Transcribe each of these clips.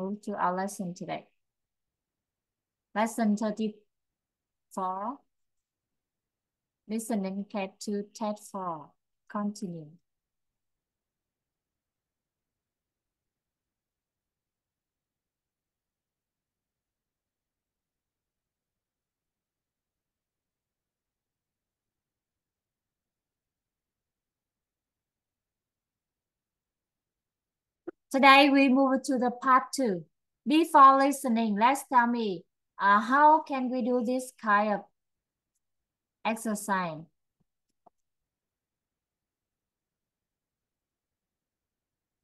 move to our lesson today. Lesson 34. Listening cat to TED 4. Continue. Today we move to the part two. Before listening, let's tell me, uh, how can we do this kind of exercise?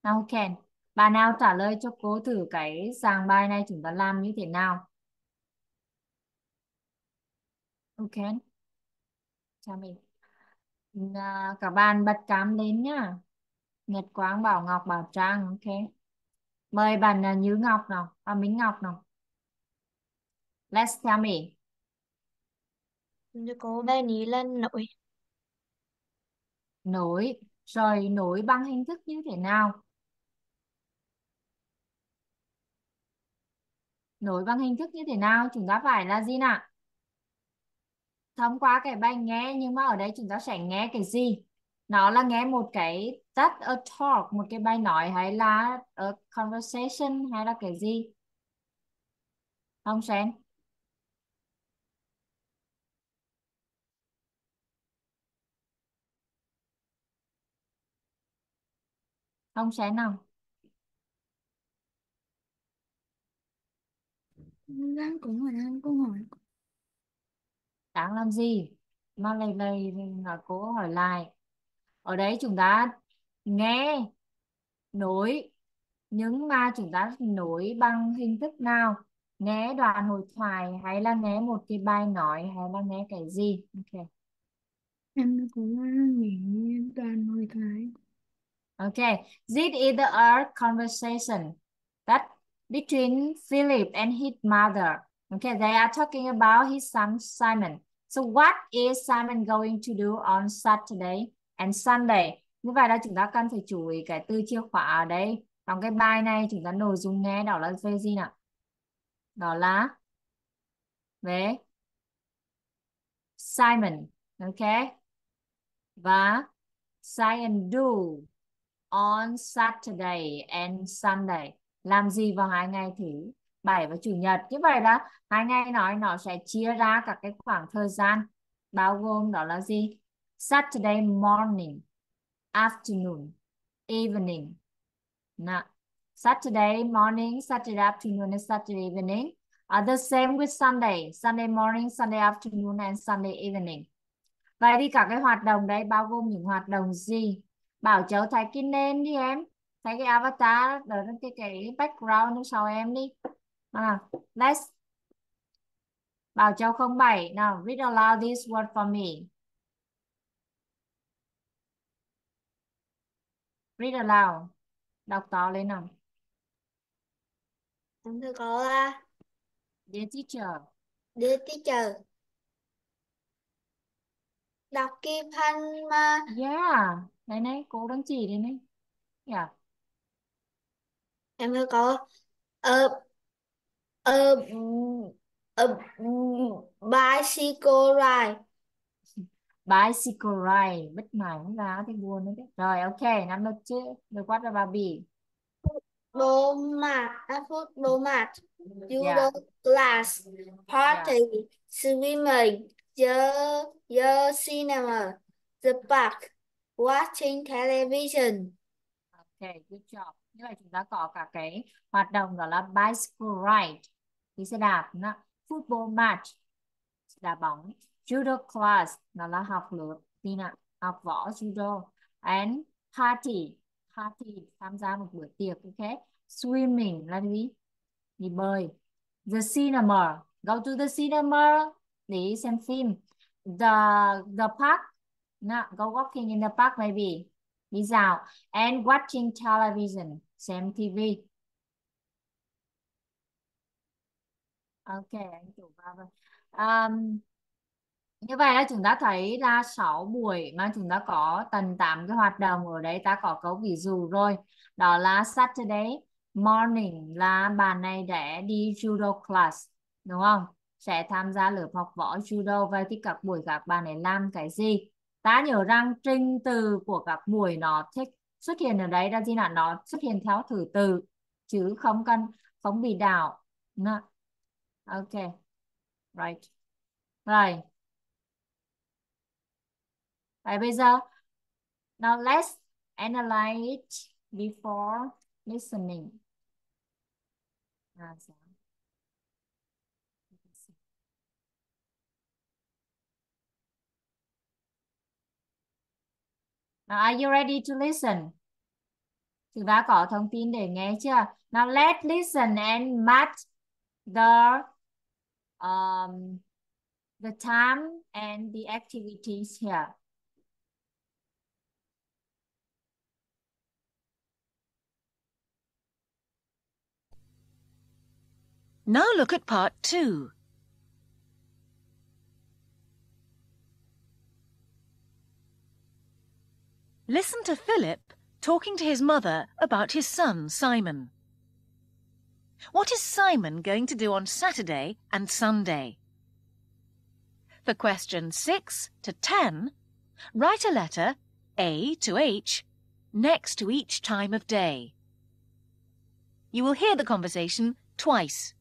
How can. Bạn nào trả lời cho cô thử cái dàng bài này chúng ta làm như thế nào? Okay. Chào mình. À, các bạn bật cam lên nhá. Nhật Quang, Bảo Ngọc, Bảo Trang, ok. Mời bạn uh, Như Ngọc nào, à, Minh Ngọc nào. Let's tell me. Cô đây ní là nổi Nổi, rồi nổi bằng hình thức như thế nào? Nổi bằng hình thức như thế nào? Chúng ta phải là gì nào? Thông qua cái bài nghe, nhưng mà ở đây chúng ta sẽ nghe cái gì? Nó là nghe một cái that a talk, một cái bài nói hay là a conversation hay là cái gì? Không Sen? Không Sen nào? đang cũng hỏi đang câu hỏi Đang làm gì? Mà lại lại là cô hỏi lại. Ở đấy chúng ta nghe nối nhưng mà chúng ta nối bằng hình thức nào? Nghe đoạn hội thoại hay là nghe một cái bài nói hay là nghe cái gì? Ok. em cũng nghĩ toàn hội thoại Okay, this is a conversation that between Philip and his mother. Okay, they are talking about his son Simon. So what is Simon going to do on Saturday and Sunday? Như vậy là chúng ta cần phải chú ý cái từ chìa khóa ở đây. Trong cái bài này chúng ta nội dung nghe đó là về gì nào? Đó là về Simon. Okay. Và Simon and do on Saturday and Sunday. Làm gì vào hai ngày thứ bảy và chủ nhật. Như vậy là hai ngày nói nó sẽ chia ra các cái khoảng thời gian bao gồm đó là gì? Saturday morning, afternoon, evening. Now, Saturday morning, Saturday afternoon, and Saturday evening are the same with Sunday. Sunday morning, Sunday afternoon, and Sunday evening. Vậy thì cả cái hoạt động đấy bao gồm những hoạt động gì? Bảo cháu thấy cái name đi em. Thấy cái avatar ở cái cái background sau em đi. À, let's Bảo cháu 07. Nào, read aloud this word for me. Read aloud. Đọc to lên nào. em thưa cô là Dear teacher. dear teacher đọc kim thanh mà Yeah. Đây này, cô đang chỉ đây này. Yeah. em thưa cô a a a bicycle ride Bicycle ride. Bất ngờ không ra thì buồn đấy. Rồi, ok. Chứ. Được quát ra bà bì. đô mạt à, football match judo Yeah. class party swimming the the cinema the park watching television Ok, good job. Như vậy chúng ta có cả cái hoạt động đó là bicycle ride. Đi xe đạp. Đó. Football match. Đá bóng. Judo class. Đó là học lớp. Đi nào. Học võ judo. And party. Party. Tham gia một bữa tiệc. Ok. Swimming là gì? Đi bơi. The cinema. Go to the cinema. Để xem phim. The, the park. No, go walking in the park maybe đi dạo and watching television xem TV ok anh chủ vào rồi um, như vậy là chúng ta thấy là 6 buổi mà chúng ta có tầm 8 cái hoạt động ở đây, ta có câu ví dụ rồi. Đó là Saturday morning là bạn này để đi judo class, đúng không? Sẽ tham gia lớp học võ judo. Vậy thì các buổi các bạn này làm cái gì? Ta nhớ rằng trình từ của các buổi nó thích xuất hiện ở đấy là gì là nó xuất hiện theo thứ tự, chứ không cần, không bị đảo. Ok, right. Rồi Vậy bây giờ now let's analyze it before listening à. Dạ. Now, are you ready to listen? Chúng ta có thông tin để nghe chưa? Now let's listen and match the um, the time and the activities here. Now look at part two. Listen to Philip talking to his mother about his son, Simon. What is Simon going to do on Saturday and Sunday? For questions 6 to 10, write a letter A to H next to each time of day. You will hear the conversation twice.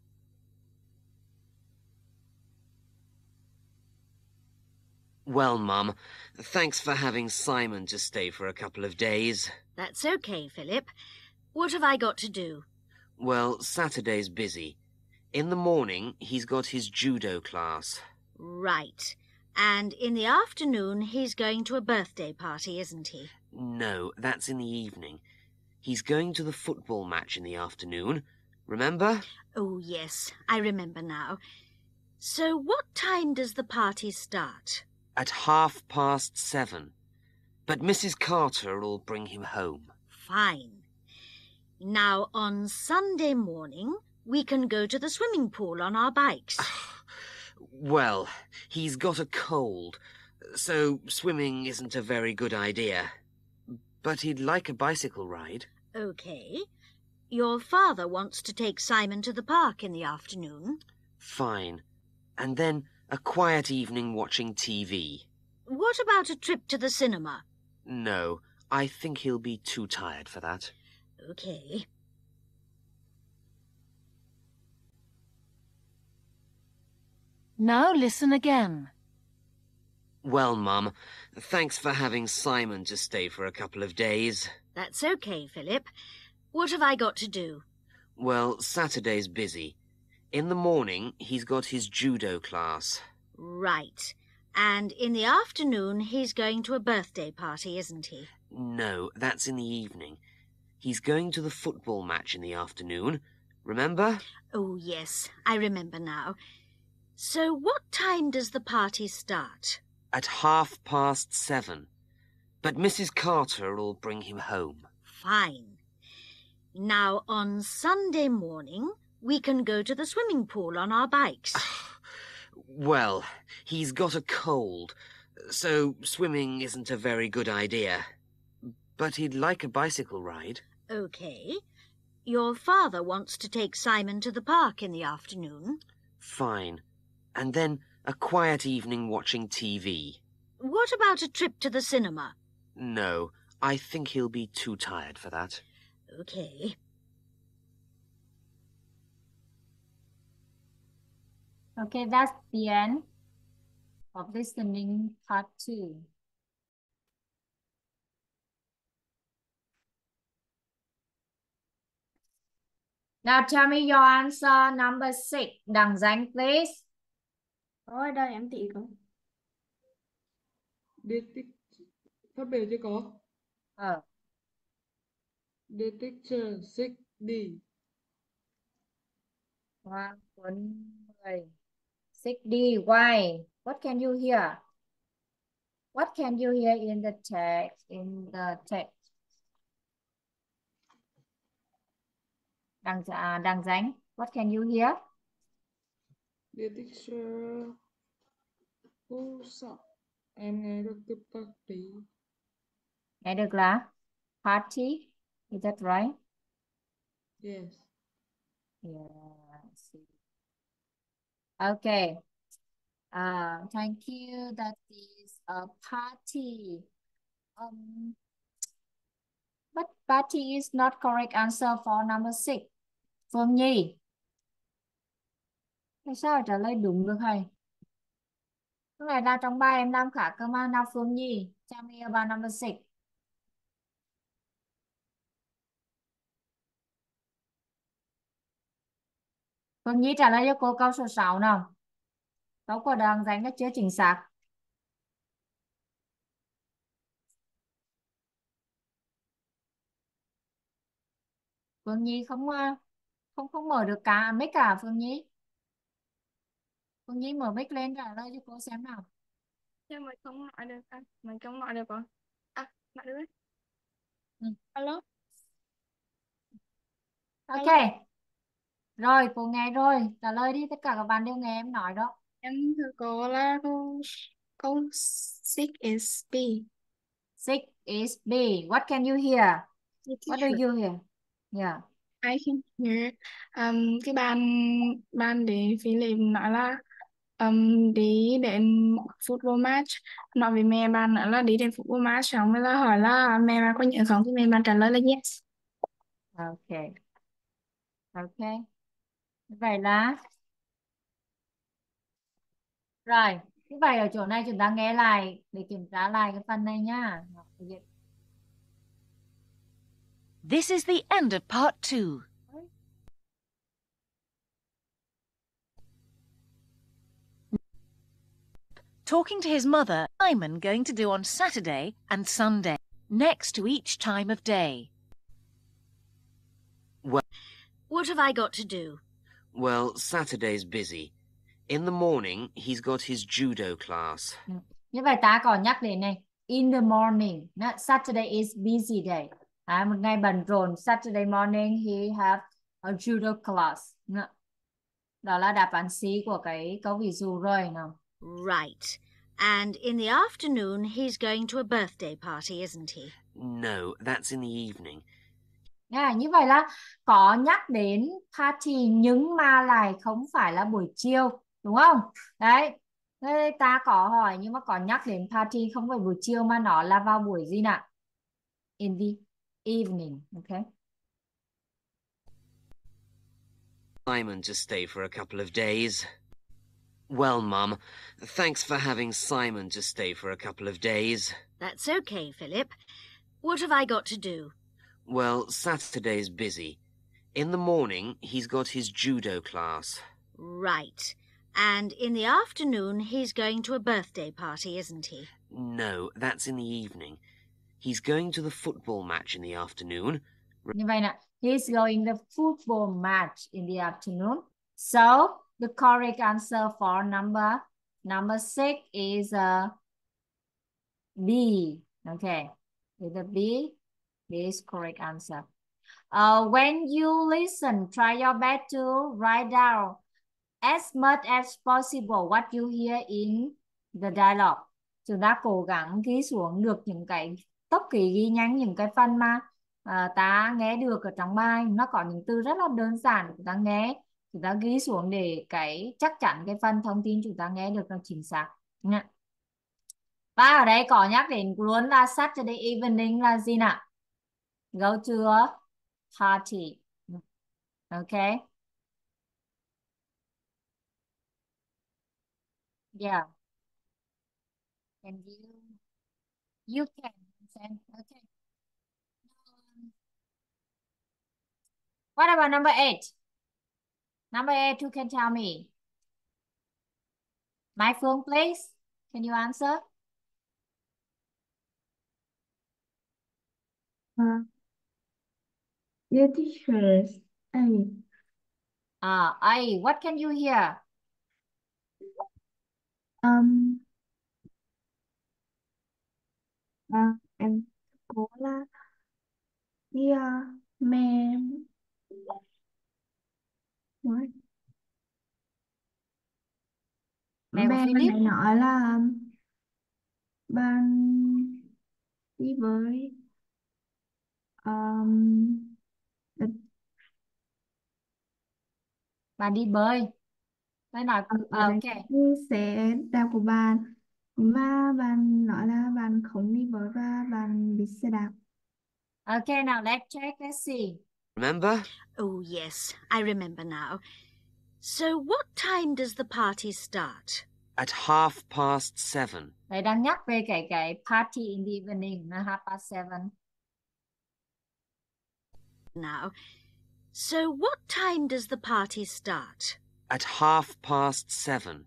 Well, Mum, thanks for having Simon to stay for a couple of days. That's okay, Philip. What have I got to do? Well, Saturday's busy. In the morning, he's got his judo class. Right. And in the afternoon, he's going to a birthday party, isn't he? No, that's in the evening. He's going to the football match in the afternoon. Remember? Oh, yes, I remember now. So what time does the party start? At half past seven. But Mrs. Carter will bring him home. Fine. Now, on Sunday morning, we can go to the swimming pool on our bikes. Well, he's got a cold, so swimming isn't a very good idea. But he'd like a bicycle ride. okay. Your father wants to take Simon to the park in the afternoon. Fine. And then a quiet evening watching TV. What about a trip to the cinema? No, I think he'll be too tired for that. Okay. Now listen again. Well, Mum, thanks for having Simon to stay for a couple of days. That's okay, Philip. What have I got to do? Well, Saturday's busy. In the morning, he's got his judo class. Right. And in the afternoon, he's going to a birthday party, isn't he? No, that's in the evening. He's going to the football match in the afternoon. Remember? Oh, yes, I remember now. So what time does the party start? At half past seven. But Mrs. Carter will bring him home. Fine. Now, on Sunday morning, we can go to the swimming pool on our bikes. Well, he's got a cold, so swimming isn't a very good idea. But he'd like a bicycle ride. okay. Your father wants to take Simon to the park in the afternoon. Fine. And then a quiet evening watching TV. What about a trip to the cinema? No, I think he'll be too tired for that. Okay. Okay, that's the end of listening part two. Now tell me your answer number six. Đằng danh, please. Ôi đây em tị có. Tích phát biểu chưa có. Ờ, tích chờ xích đi. Hoa cuốn 10. 6D, why? What can you hear? What can you hear in the text? In the text. Đằng, à, đằng danh, what can you hear? Tích chờ cô sợ. Em nghe được từ party. Nghe được là party. Is that right? Yes. Yes. Okay. Uh, thank you. That is a party. Um, but party is not correct answer for number six. Phương Nhi. Tại sao trả lời đúng được hay? Cái này là trong bài em làm khả cơ mà. Nào Phương Nhi. Tell me about number six. Phương Nhi trả lời cho cô câu số 6 nào. Câu của đoạn danh nó chưa chính xác. Phương Nhi không ờ, không không mở được cả mic cả Phương Nhi. Phương Nhi mở mic lên trả lời cho cô xem nào. Nhưng mình không nói được à, mình không nói được rồi à nói được Ừ. alo Ok. Rồi, cô nghe rồi. Trả lời đi, tất cả các bạn đều nghe em nói đó. em thưa cô là câu câu six is B Six is B. What can you hear? What do you hear? Yeah. I can hear um, cái ban ban để Philip nói là um, đi đến football match nói với mẹ bạn nói là đi đến football match xong rồi là hỏi là mẹ bạn có nhớ không thì mẹ bạn trả lời là yes Ok. Ok. Vậy là rồi. Như vậy ở chỗ này chúng ta nghe lại để kiểm tra lại cái phần này nhá. This is the end of part two. Talking to his mother, Simon going to do on Saturday and Sunday, next to each time of day. What have I got to do? Well, Saturday's busy. In the morning, he's got his judo class. Như vậy ta còn nhắc đến này. In the morning. Nó, Saturday is busy day. À, một ngày bận rộn. Saturday morning he have a judo class. Đó là đáp án C của cái câu ví dụ rồi nào. Right. And in the afternoon, he's going to a birthday party, isn't he? No, that's in the evening. Nha, như vậy là có nhắc đến party nhưng mà lại không phải là buổi chiều, đúng không? Đấy. Thế ta có hỏi nhưng mà có nhắc đến party không phải buổi chiều mà nó là vào buổi gì nào? In the evening, okay? Simon to stay for a couple of days. Well, Mum, thanks for having Simon to stay for a couple of days. That's okay, Philip. What have I got to do? Well, Saturday's busy. In the morning, he's got his judo class. Right. And in the afternoon, he's going to a birthday party, isn't he? No, that's in the evening. He's going to the football match in the afternoon. Như vậy nè, he's going the football match in the afternoon. So, the correct answer for number number six is uh, B. Okay, with the B, This correct answer. Uh, when you listen, try your best to write down as much as possible what you hear in the dialogue. Chúng ta cố gắng ghi xuống được những cái tốc ký ghi nhanh những cái phần mà à, ta nghe được ở trong bài. Nó có những từ rất là đơn giản chúng ta nghe. Chúng ta ghi xuống để cái chắc chắn cái phần thông tin chúng ta nghe được là chính xác. Nha. Và ở đây có nhắc đến luôn là Saturday evening là gì nào? Go to a party okay yeah and you you can okay What about number eight? Number eight, who can tell me? My phone, please. Can you answer? Uh, dear teachers, A. Ah, I. What can you hear? Um, à, em cố là dear ma'am. What? Mẹ của Mẹ Philip. này nói là bạn đi với um, bạn đi bơi Tôi nói Ờ, ok Như sẽ đạp của bạn mà bạn nói là bạn không đi bơi và bạn đi xe đạp ok now let's check let's see Remember? Oh, yes, I remember now. So what time does the party start? At half past seven. Đấy đang nhắc về cái cái party in the evening là half past seven. Now, so what time does the party start? At half past seven.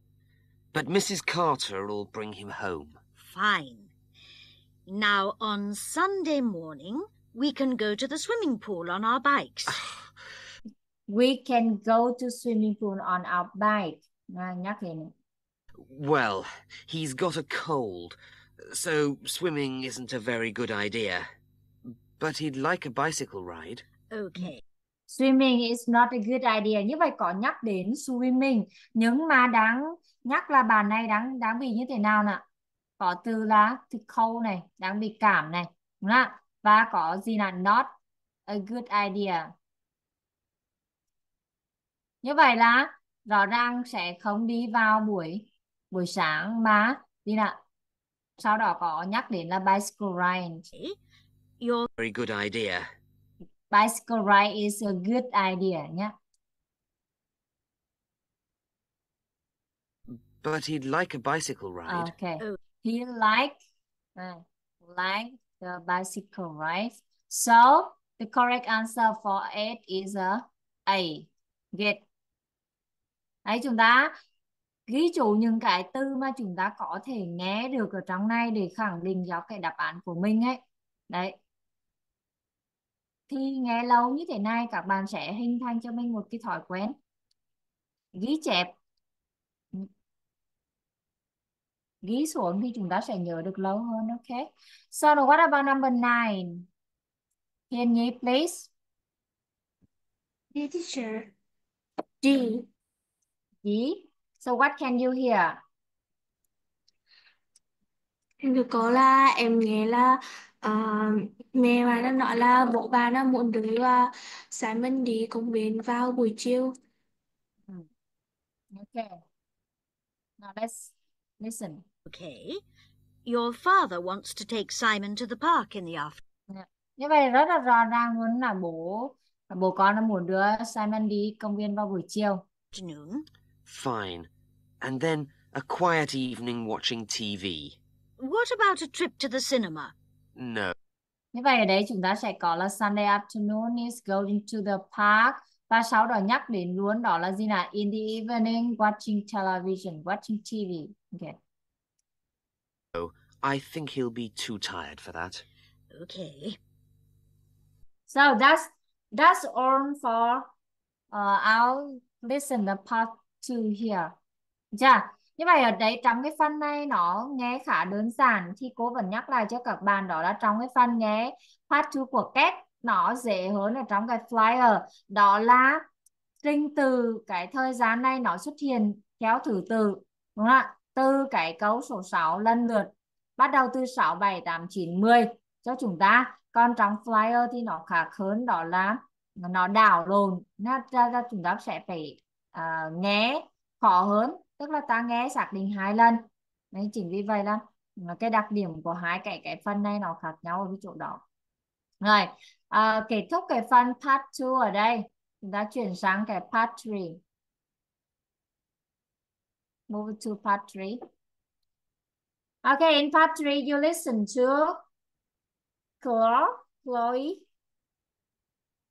But Mrs. Carter will bring him home. Fine. Now, on Sunday morning, we can go to the swimming pool on our bikes. Ah. We can go to swimming pool on our bike. À, nhắc lại này. Well, he's got a cold, so swimming isn't a very good idea. But he'd like a bicycle ride. Okay. Swimming is not a good idea. Như vậy có nhắc đến swimming. Nhưng mà đáng nhắc là bạn này đáng đáng bị như thế nào nè? Có từ là to cold này, đáng bị cảm này. Đúng không ạ? Và có gì là not a good idea. Như vậy là rõ ràng sẽ không đi vào buổi buổi sáng mà đi nào. Sau đó có nhắc đến là bicycle ride. Your Very good idea. Bicycle ride is a good idea nhé. But he'd like a bicycle ride. Okay. Oh. He like uh, like the bicycle ride. So the correct answer for it is a A. Get. Đấy chúng ta ghi chú những cái từ mà chúng ta có thể nghe được ở trong này để khẳng định cho cái đáp án của mình ấy. Đấy. Thì nghe lâu như thế này các bạn sẽ hình thành cho mình một cái thói quen ghi chép. Ghi xuống thì chúng ta sẽ nhớ được lâu hơn ok? So what about number nine. Hiền Nhi please? Dear teacher. D D so what can you hear? Em được có là em nghe là ờ, mẹ bạn đã nói là bố bạn đã muốn đưa uh, Simon đi công viên vào buổi chiều. okay now let's listen okay. Your father wants to take Simon to the park in the afternoon. như vậy rất là rõ ràng luôn là bố bố con đã muốn đưa Simon đi công viên vào buổi chiều Fine. And then a quiet evening watching TV. What about a trip to the cinema? No. Như vậy ở đây chúng ta sẽ có là Sunday afternoon is going to the park và sau đó nhắc đến luôn đó là gì nào? In the evening watching television, watching TV. Okay. I think he'll be too tired for that. Okay. So that's that's all for uh, our listen the part two here. Dạ, như vậy ở đấy trong cái phần này nó nghe khá đơn giản thì cô vẫn nhắc lại cho các bạn đó là trong cái phần nghe part 2 của kết nó dễ hơn ở trong cái flyer đó là trình từ cái thời gian này nó xuất hiện theo thứ tự đúng không ạ? Từ cái câu số 6 lần lượt bắt đầu từ 6 7 8 9 10 cho chúng ta. Còn trong flyer thì nó khác hơn đó là nó đảo lộn ra, ra, chúng ta sẽ phải uh, nghe khó hơn tức là ta nghe xác định hai lần. Đấy, chính vì vậy là cái đặc điểm của hai cái cái phần này nó khác nhau ở cái chỗ đó. Rồi à, kết thúc cái phần part 2 ở đây. Chúng ta chuyển sang cái part 3 move to part 3 Okay, in part 3 you listen to Chloe, Chloe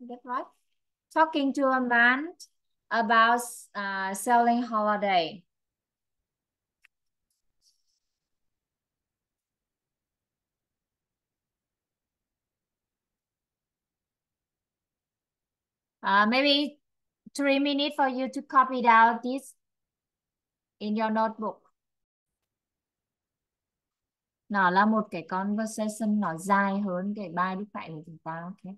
that right? Talking to a man about uh, selling holiday. Uh, maybe three minutes for you to copy down this in your notebook. Nó là một cái conversation nó dài hơn cái bài lúc nãy của chúng ta. Okay.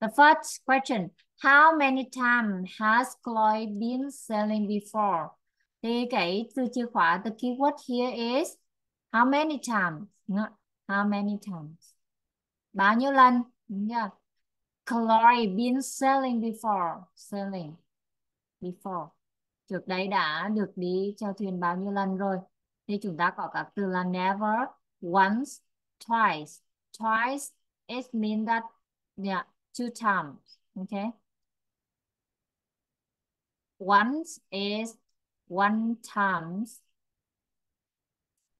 The first question, how many times has Chloe been selling before? Thì cái từ chìa khóa, the keyword here is How many times? How many times. Bao nhiêu lần? Đúng chưa? Chloe been selling before. Selling. Before. Trước đây đã được đi chèo thuyền bao nhiêu lần rồi? Thì chúng ta có các từ là never, once, twice. Twice, it means that, yeah, two times. Okay? Once is one times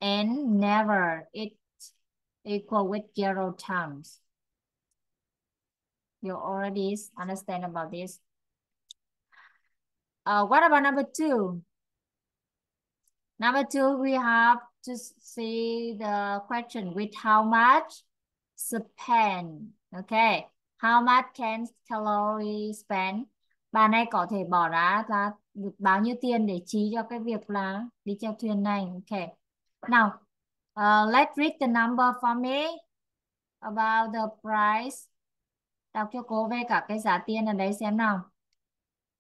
and never it equal with zero times. You already understand about this. Uh, what about number two? Number two, we have to see the question with how much spend. Okay, how much can calorie spend? Bà này có thể bỏ ra là được bao nhiêu tiền để chi cho cái việc là đi chèo thuyền này. Okay. Now, uh, let's read the number for me about the price. Đọc cho cô về cả cái giá tiền ở đây xem nào.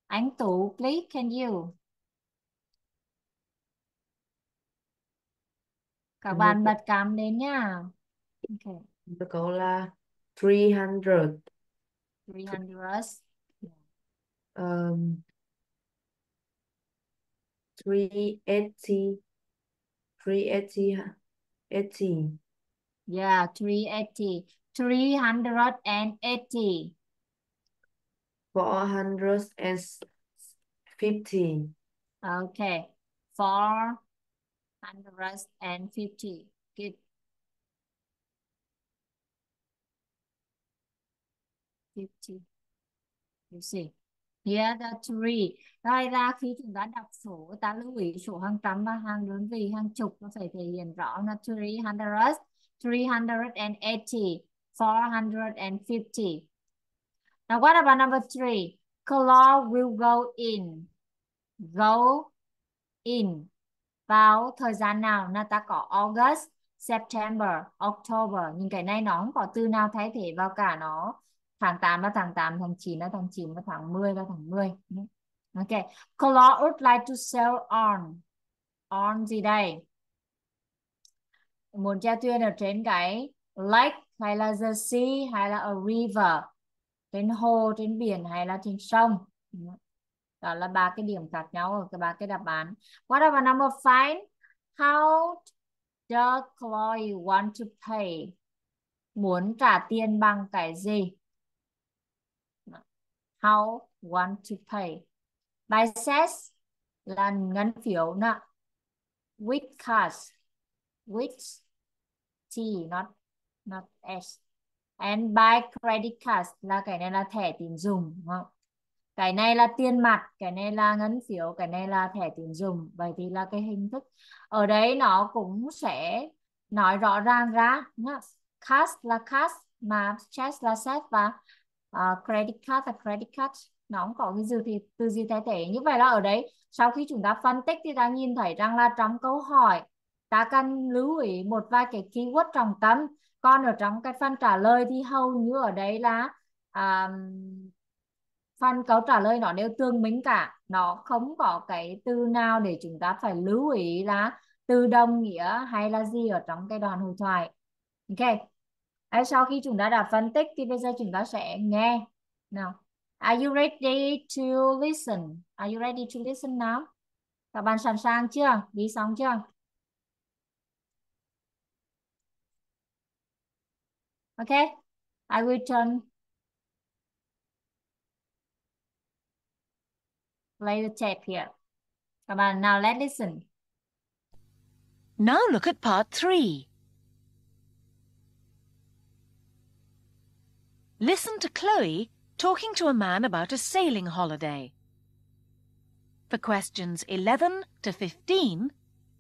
Anh Tú, please, can you? Các bạn bật cam lên nha. Okay. Câu là 300 300. um, 380 380 80 Yeah, 380. 380. 450 Okay. 450. Good. Fifty. You see. Yeah, the three. Rồi ra khi chúng ta đọc số, ta lưu ý số hàng trăm và hàng đơn vị, hàng chục nó phải thể hiện rõ là 300, 380, 450. Now what about number three? Claude will go in. Go in. Vào thời gian nào? Là ta có August, September, October. Nhưng cái này nó không có từ nào thay thế vào cả nó. Tháng 8 là tháng 8, tháng 9 là tháng 9 và tháng 10 là tháng 10. Ok. Color would like to sell on. On gì đây? Muốn treo tuyên ở trên cái lake hay là the sea hay là a river trên hồ trên biển hay là trên sông đó là ba cái điểm khác nhau ở cái ba cái đáp án what about number five how does Chloe want to pay muốn trả tiền bằng cái gì how want to pay? Bài xét là ngân phiếu nè. With cash with T, not not S. And by credit card là cái này là thẻ tín dụng, đúng không? cái này là tiền mặt, cái này là ngân phiếu, cái này là thẻ tín dụng. Vậy thì là cái hình thức. Ở đấy nó cũng sẽ nói rõ ràng ra nhá. Cash là cash mà chest là set và uh, credit card là credit card. Nó không có cái gì thì từ gì thay thế. Như vậy là ở đấy sau khi chúng ta phân tích thì ta nhìn thấy rằng là trong câu hỏi ta cần lưu ý một vài cái keyword trọng tâm. Còn ở trong cái phần trả lời thì hầu như ở đấy là um, phần câu trả lời nó đều tương minh cả. Nó không có cái từ nào để chúng ta phải lưu ý là từ đồng nghĩa hay là gì ở trong cái đoạn hội thoại. Ok. Đấy, sau khi chúng ta đã phân tích thì bây giờ chúng ta sẽ nghe nào Are you ready to listen? Are you ready to listen now? Các bạn sẵn sàng chưa? Đi xong chưa? Okay, I will turn play the tape here. Come on, now let's listen. Now look at part three. Listen to Chloe talking to a man about a sailing holiday. For questions 11 to 15,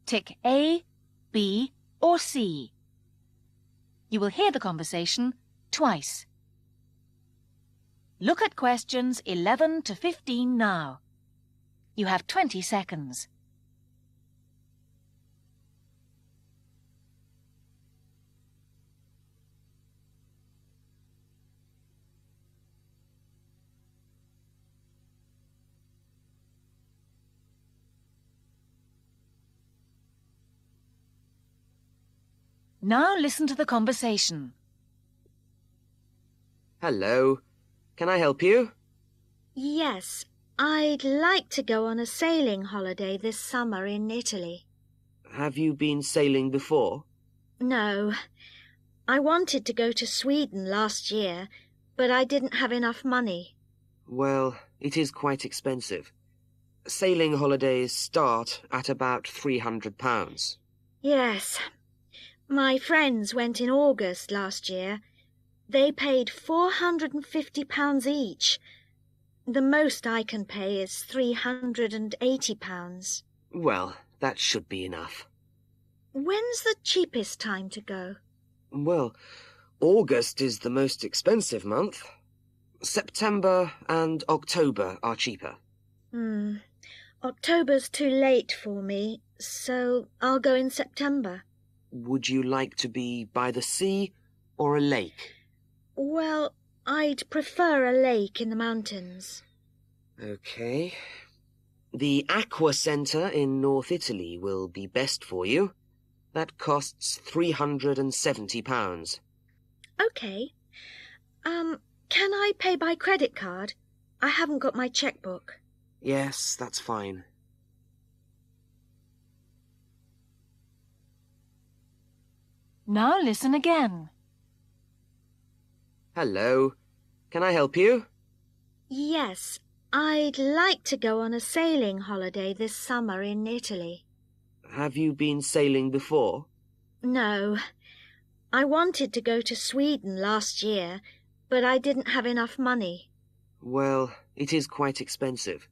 tick A, B or C. You will hear the conversation twice. Look at questions 11 to 15 now. You have 20 seconds. Now listen to the conversation. Hello. Can I help you? Yes, I'd like to go on a sailing holiday this summer in Italy. Have you been sailing before? No, I wanted to go to Sweden last year, but I didn't have enough money. Well, it is quite expensive. Sailing holidays start at about £300. Yes, my friends went in August last year. They paid £450 each. The most I can pay is £380. Well, that should be enough. When's the cheapest time to go? Well, August is the most expensive month. September and October are cheaper. Hmm. October's too late for me, so I'll go in September. Would you like to be by the sea or a lake? Well, I'd prefer a lake in the mountains. Okay. The Aqua Centre in North Italy will be best for you. That costs £370. Okay. Um, can I pay by credit card? I haven't got my checkbook. Yes, that's fine. Now listen again. Hello. Can I help you? Yes, I'd like to go on a sailing holiday this summer in Italy. Have you been sailing before? No, I wanted to go to Sweden last year, but I didn't have enough money. Well, it is quite expensive.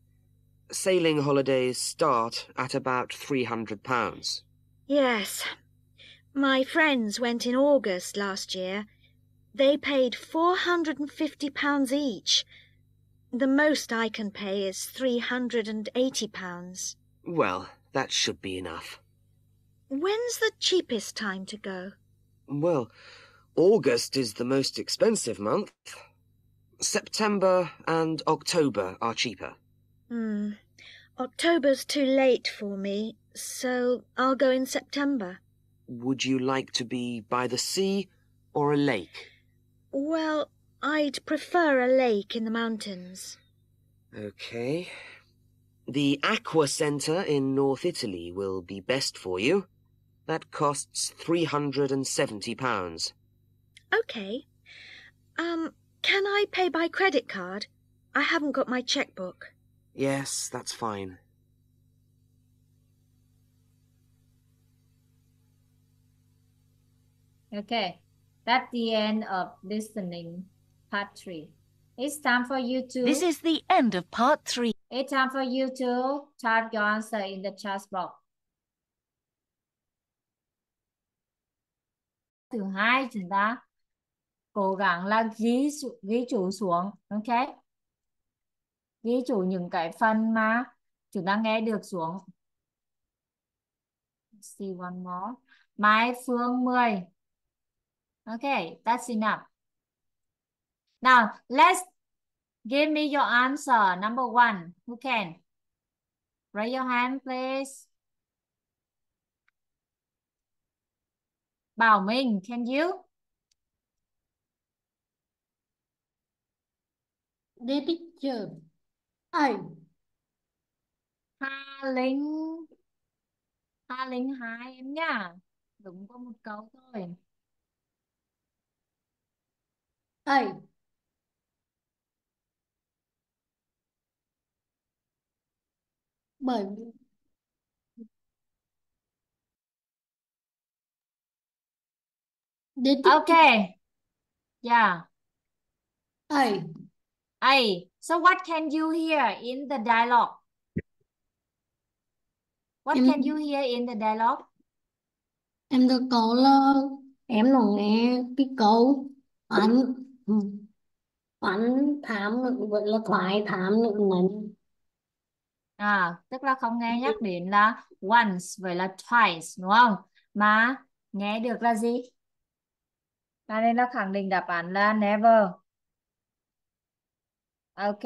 Sailing holidays start at about £300. Yes, my friends went in August last year. They paid £450 each. The most I can pay is £380. Well, that should be enough. When's the cheapest time to go? Well, August is the most expensive month. September and October are cheaper. Hmm. October's too late for me, so I'll go in September. Would you like to be by the sea or a lake? Well, I'd prefer a lake in the mountains. Okay. The Aqua Centre in North Italy will be best for you. That costs £370. Okay. Um, can I pay by credit card? I haven't got my checkbook. Yes, that's fine. Okay, that's the end of listening part three. It's time for you to. This is the end of part three. It's time for you to type your answer in the chat box. Thứ hai chúng ta cố gắng là ghi ghi chú xuống, ok? Ghi chú những cái phần mà chúng ta nghe được xuống. Let's see one more. Mai Phương 10. Okay, that's enough. Now, let's give me your answer. Number one, who can? Raise your hand, please. Bảo Minh, can you? The picture. I. Hà Linh. Hà Linh hai em nha. Đúng có một câu thôi. I. Bởi The picture. Okay. Yeah. I. Hey, so what can you hear in the dialogue? What Em can you hear in the dialogue? em được cậu là em nó nghe cái câu anh ừ, anh thám vậy là thoại thám nữa mình À, tức là không nghe nhắc đến là once, vậy là twice, đúng không? Mà nghe được là gì? Cho nên nó khẳng định đáp án là never. Ok.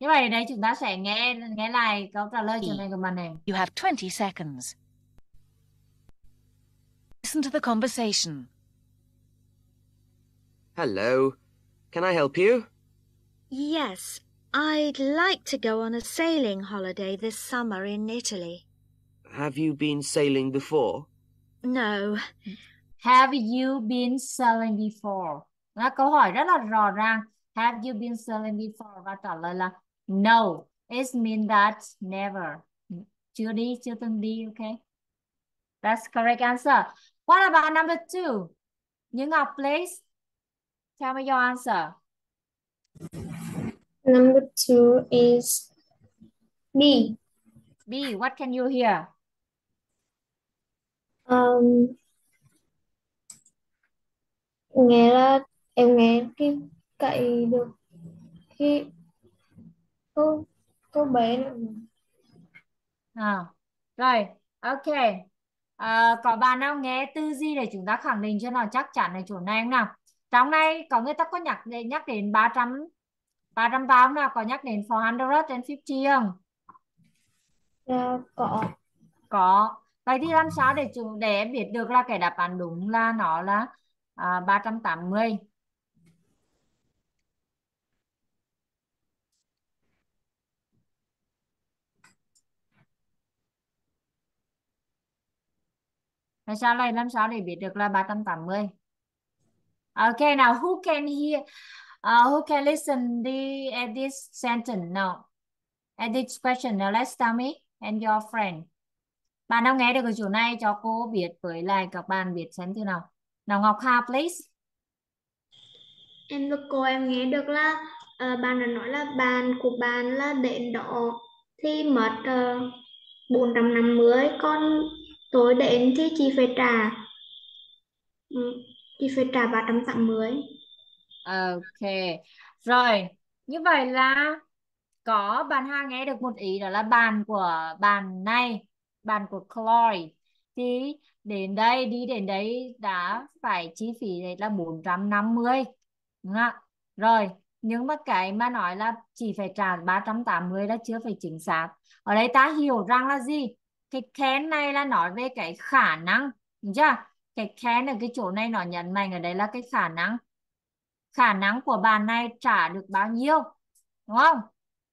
Như vậy đây chúng ta sẽ nghe nghe lại câu trả lời cho này của bạn này. You have 20 seconds. Listen to the conversation. Hello. Can I help you? Yes, I'd like to go on a sailing holiday this summer in Italy. Have you been sailing before? No, Have you been sailing before? Là câu hỏi rất là rõ ràng. Have you been sailing before? Và trả lời là no. It means that never. Chưa đi, chưa từng đi, okay? That's correct answer. What about number two? Như Ngọc, please. Tell me your answer. Number two is B. B, what can you hear? Um, nghe là em nghe cái cậy được cái câu câu bé nữa. À, rồi, ok. À, có bạn nào nghe tư duy để chúng ta khẳng định cho nó chắc chắn ở chỗ này không nào? Trong này có người ta có nhắc đến nhắc đến 300 300 pound nào có nhắc đến 450 không? Dạ, có Có. Vậy thì làm sao để chúng để em biết được là cái đáp án đúng là nó là à, 380. Làm sao đây làm sao để biết được là 380? Okay, now who can hear uh, who can listen the at this sentence now? At this question now let's tell me and your friend. Bạn nào nghe được cái chỗ này cho cô biết với lại các bạn biết xem thế nào. Nào Ngọc Hà please. em được cô em nghe được là uh, bạn đã nói là bạn của bạn là đến đó thì mất ờ, uh, 450 còn tối đến thì chị phải trả ừ, thì phải trả 380 Ok. Rồi, như vậy là có bạn Hà nghe được một ý đó là bàn của bàn này, bàn của Chloe. Thì đến đây, đi đến đấy đã phải chi phí đấy là 450. Đúng không ạ? Rồi, nhưng mà cái mà nói là chỉ phải trả 380 là chưa phải chính xác. Ở đây ta hiểu rằng là gì? Cái can này là nói về cái khả năng. Đúng chưa? Cái can ở cái chỗ này nó nhấn mạnh ở đây là cái khả năng khả năng của bạn này trả được bao nhiêu đúng không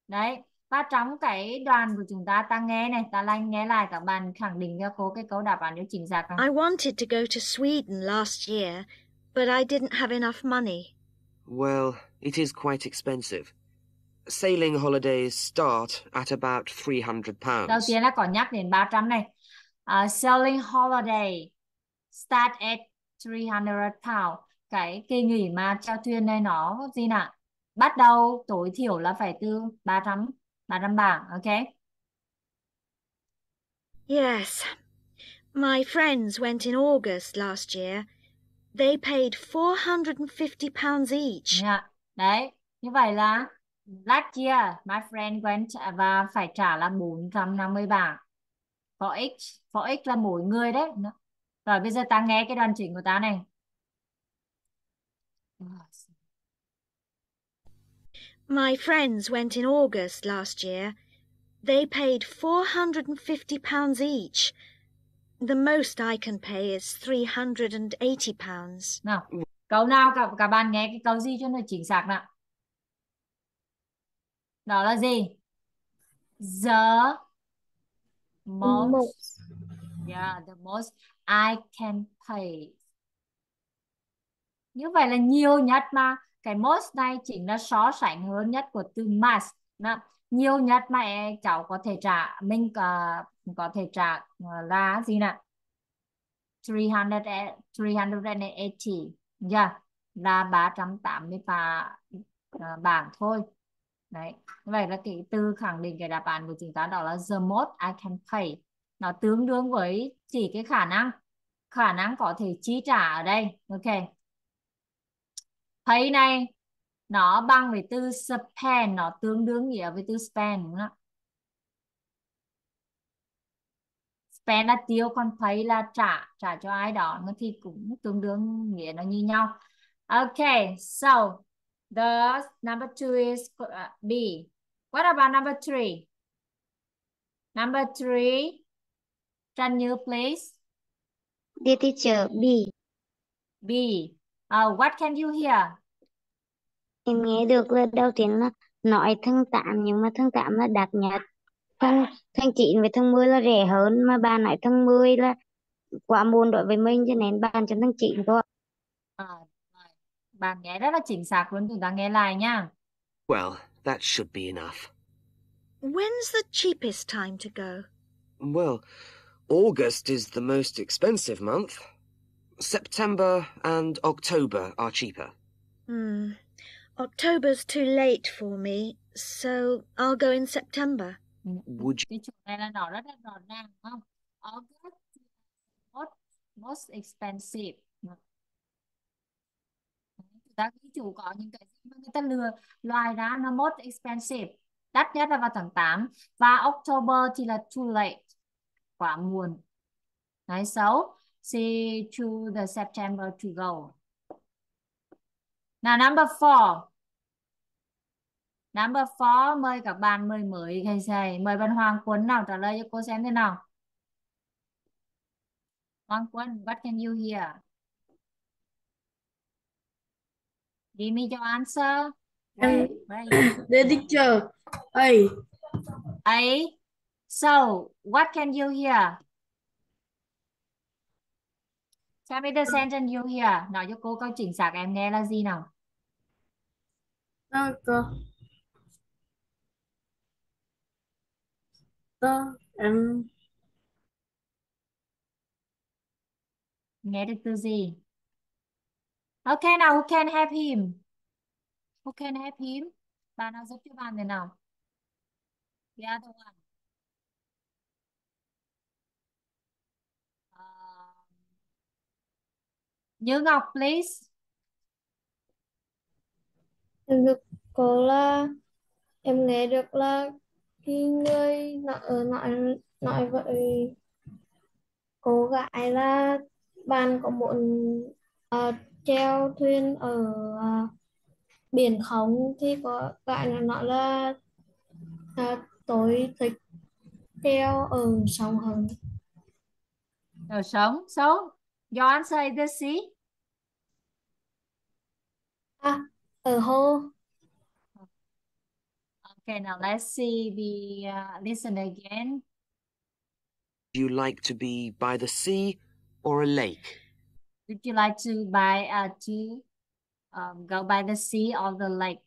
đấy và trong cái đoàn của chúng ta ta nghe này ta lại nghe lại các bạn khẳng định cho cô cái câu đáp án nếu chính xác không I wanted to go to Sweden last year, but I didn't have enough money. Well, it is quite expensive. Sailing holidays start at about 300 đầu pounds. tiên là có nhắc đến 300 này uh, selling holiday start at 300 pound cái kỳ nghỉ mà chèo thuyền này nó gì nào bắt đầu tối thiểu là phải từ 300 300 bảng ok Yes. My friends went in August last year. They paid £450 each. Dạ, Đấy, như vậy là last year my friend went và phải trả là 450 bảng. For each, for each là mỗi người đấy. Rồi bây giờ ta nghe cái đoạn chỉnh của ta này. My friends went in August last year. They paid £450 each. The most I can pay is £380. Nào, câu nào cả, cả bạn nghe cái câu gì cho nó chính xác nào. Đó là gì? The most, most yeah, the most I can pay. Như vậy là nhiều nhất mà cái most này chính là so sánh hơn nhất của từ must. Đó. Nhiều nhất mà e, cháu có thể trả mình có, có thể trả ờ, là gì nè? 300 380 yeah, là 380 ba ờ, bảng thôi. Đấy. Vậy là cái từ khẳng định cái đáp án của chúng ta đó là the most I can pay. Nó tương đương với chỉ cái khả năng khả năng có thể chi trả ở đây. Ok. thấy này nó bằng với từ spend, nó tương đương nghĩa với từ spend đúng không ạ? Spend là tiêu còn pay là trả, trả cho ai đó nó thì cũng tương đương nghĩa nó như nhau. ok so the number two is uh, B. What about number three? Number three, Trần Như, please. Dear teacher, B. B. Uh, what can you hear? Em nghe được là đầu tiên là nói thân tạm nhưng mà thân tạm là đạt nhất. Thân thân 9 với thân 10 là rẻ hơn mà bà nói thân 10 là quá muộn đối với mình cho nên bạn cho thân 9 thôi. À, rồi. Bạn nghe rất là chính xác luôn, chúng ta nghe lại nha. Well, that should be enough. When's the cheapest time to go? Well, August is the most expensive month. September and October are cheaper. Hmm. October's too late for me, so I'll go in September. Would you Cái chỗ này là nó rất là rõ ràng không? August most, most expensive. Ta ghi chủ có những cái gì mà người ta lừa loại ra nó most expensive. Đắt nhất là vào tháng 8 và October thì là too late. Quá muộn. Đấy, so see to the September to go. Now number four. Number four, mời các bạn mời mới thầy thầy. Mời bạn Hoàng Quân nào trả lời cho cô xem thế nào. Hoàng Quân, what can you hear? Give me your answer. Are you? Dear teacher, A. A. So, what can you hear? Tell me the sentence you hear. Nói cho cô câu chính xác em nghe là gì nào? Đó, cơ. Đó, em Nghe được từ gì? Okay, now who can help him? Who can help him? Bạn nào giúp cho bạn thế nào? The other one. Như Ngọc, please. Em được cô là em nghe được là khi người nói nói nói vậy cô gái là bạn có muốn ờ, chèo thuyền ở ờ, biển không thì có gái là nói là ờ, tôi thích chèo ở sông Hồng Rồi sống. So, your answer is the C. à, ở hồ Okay, now let's see the uh, listen again. you like to be by the sea or a lake? Would you like to buy uh, to um, go by the sea or the lake?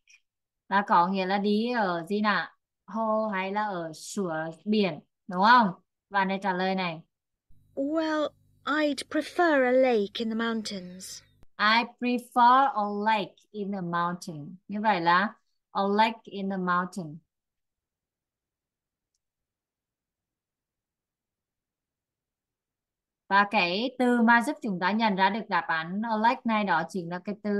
Là có nghĩa là đi ở gì nào? Hồ hay là ở sủa biển, đúng không? Bạn này trả lời này. Well, I'd prefer a lake in the mountains. I prefer a lake in the mountain. Như vậy là a lake in the mountain. Và cái từ mà giúp chúng ta nhận ra được đáp án a lake này đó chính là cái từ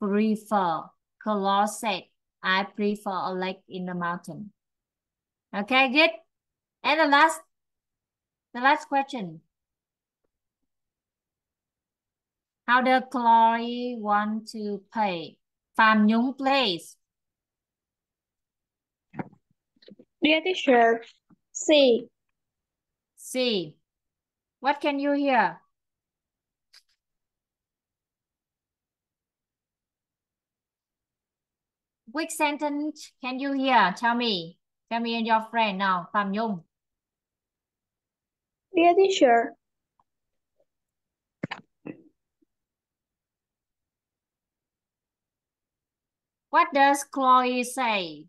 prefer. Claude said, I prefer a lake in the mountain. Okay, good. And the last, the last question. How does Chloe want to pay? Phạm Nhung, please. Dear teacher, C. C. What can you hear? Which sentence can you hear? Tell me. Tell me and your friend now. Phạm Nhung. Dear teacher, What does Chloe say?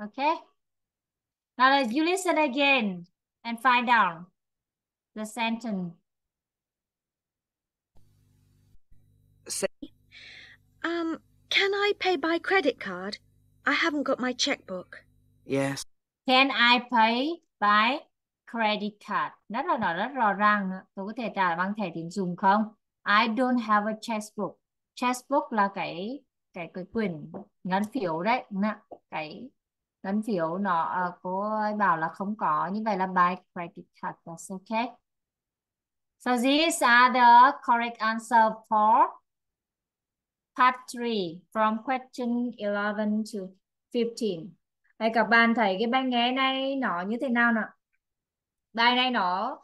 Okay. Now let you listen again and find out the sentence. Say, Um, can I pay by credit card? I haven't got my checkbook. yes, Can I pay by credit card? Rất là rõ, rất rõ ràng. Tôi có thể trả bằng thẻ tín dụng không? I don't have a checkbook. Checkbook là cái cái cái quyển ngân phiếu đấy. Nè, cái ngân phiếu nó ờ, cô ấy bảo là không có. Như vậy là by credit card. That's okay. So these are the correct answer for part 3 from question 11 to 15. Đây các bạn thấy cái bài nghe này nó như thế nào nào? Bài này nó,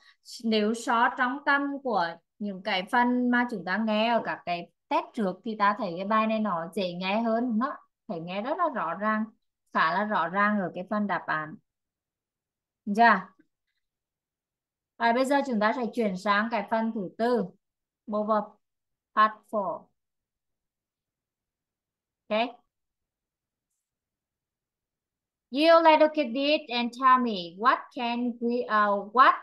nếu so trong tâm của những cái phần mà chúng ta nghe ở các cái test trước thì ta thấy cái bài này nó dễ nghe hơn, nó thấy nghe rất là rõ ràng, khá là rõ ràng ở cái phần đáp án. Chưa Rồi bây giờ chúng ta sẽ chuyển sang cái phần thứ tư Bộ vật part 4 okay You let look at it and tell me, what can we uh what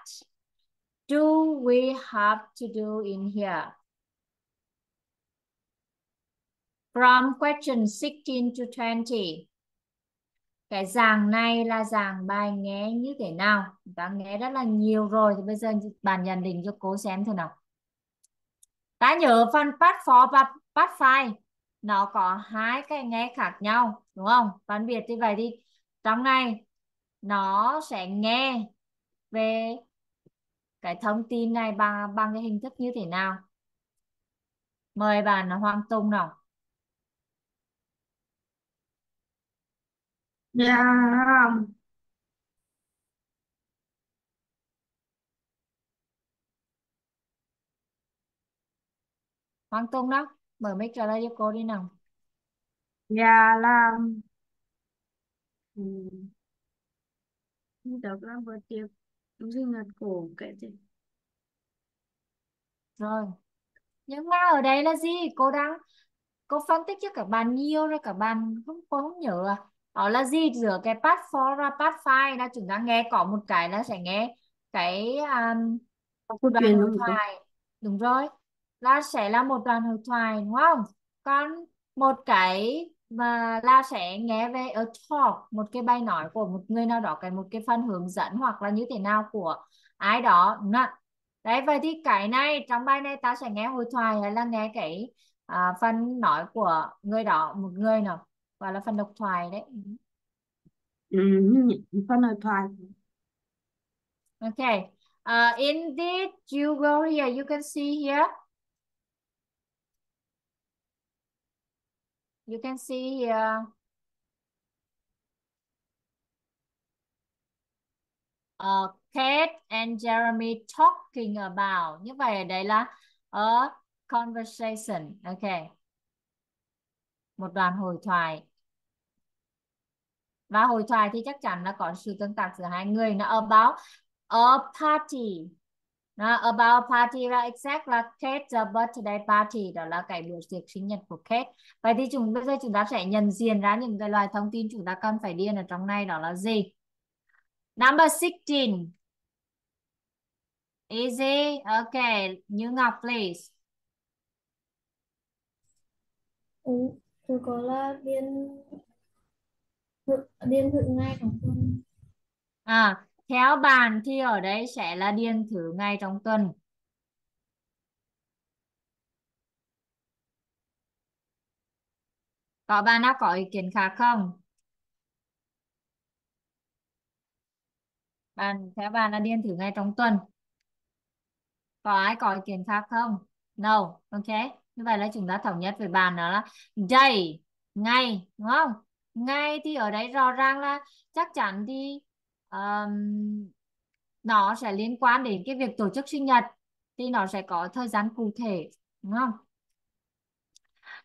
do we have to do in here? From question 16 to 20. Cái dạng này là dạng bài nghe như thế nào? Chúng ta nghe rất là nhiều rồi. Thì bây giờ bạn nhận định cho cô xem thôi nào. Ta nhớ phần part 4 và part 5 nó có hai cái nghe khác nhau, đúng không? Phân biệt như vậy đi trong này nó sẽ nghe về cái thông tin này bằng bằng cái hình thức như thế nào. Mời bạn Hoàng Tùng nào. Dạ. Hoàng Tùng đó mở mic trả lời cho cô đi nào. Dạ là ừ. được làm bữa tiệc sinh nhật của cái gì? Rồi. Nhưng mà ở đây là gì? Cô đang cô phân tích cho các bạn nhiều rồi các bạn không cô không nhớ à? Đó là gì? Giữa cái part 4 và part 5 là chúng ta nghe có một cái là sẽ nghe cái um, đoạn hội thoại. Đúng rồi. Là sẽ là một đoạn hội thoại đúng không? Còn một cái mà là sẽ nghe về a talk một cái bài nói của một người nào đó cái một cái phần hướng dẫn hoặc là như thế nào của ai đó. Đúng không? đấy vậy thì cái này trong bài này ta sẽ nghe hội thoại hay là nghe cái à, phần nói của người đó một người nào gọi là phần độc thoại đấy. Ừ, phần hội thoại. Okay uh, indeed you go here you can see here you can see here uh, Kate and Jeremy talking about. Như vậy ở đây là a conversation. Ok. Một đoạn hội thoại. Và hội thoại thì chắc chắn là có sự tương tác giữa hai người. Nó about a party nó about party là exact là Kate's birthday party đó là cái buổi tiệc sinh nhật của Kate. Vậy thì chúng bây giờ chúng ta sẽ nhận diện ra những cái loại thông tin chúng ta cần phải điền ở trong này đó là gì? Number 16 easy okay Như Ngọc please. Ừ, tôi có là điền điền thử ngay trong tuần à theo bạn thì ở đây sẽ là điền thử ngày trong tuần. Có bạn nào có ý kiến khác không? Bạn theo bạn là điền thử ngày trong tuần. Có ai có ý kiến khác không? No, ok. Như vậy là chúng ta thống nhất với bạn đó là day, ngày, đúng không? Ngày thì ở đây rõ ràng là chắc chắn thì um, nó sẽ liên quan đến cái việc tổ chức sinh nhật thì nó sẽ có thời gian cụ thể đúng không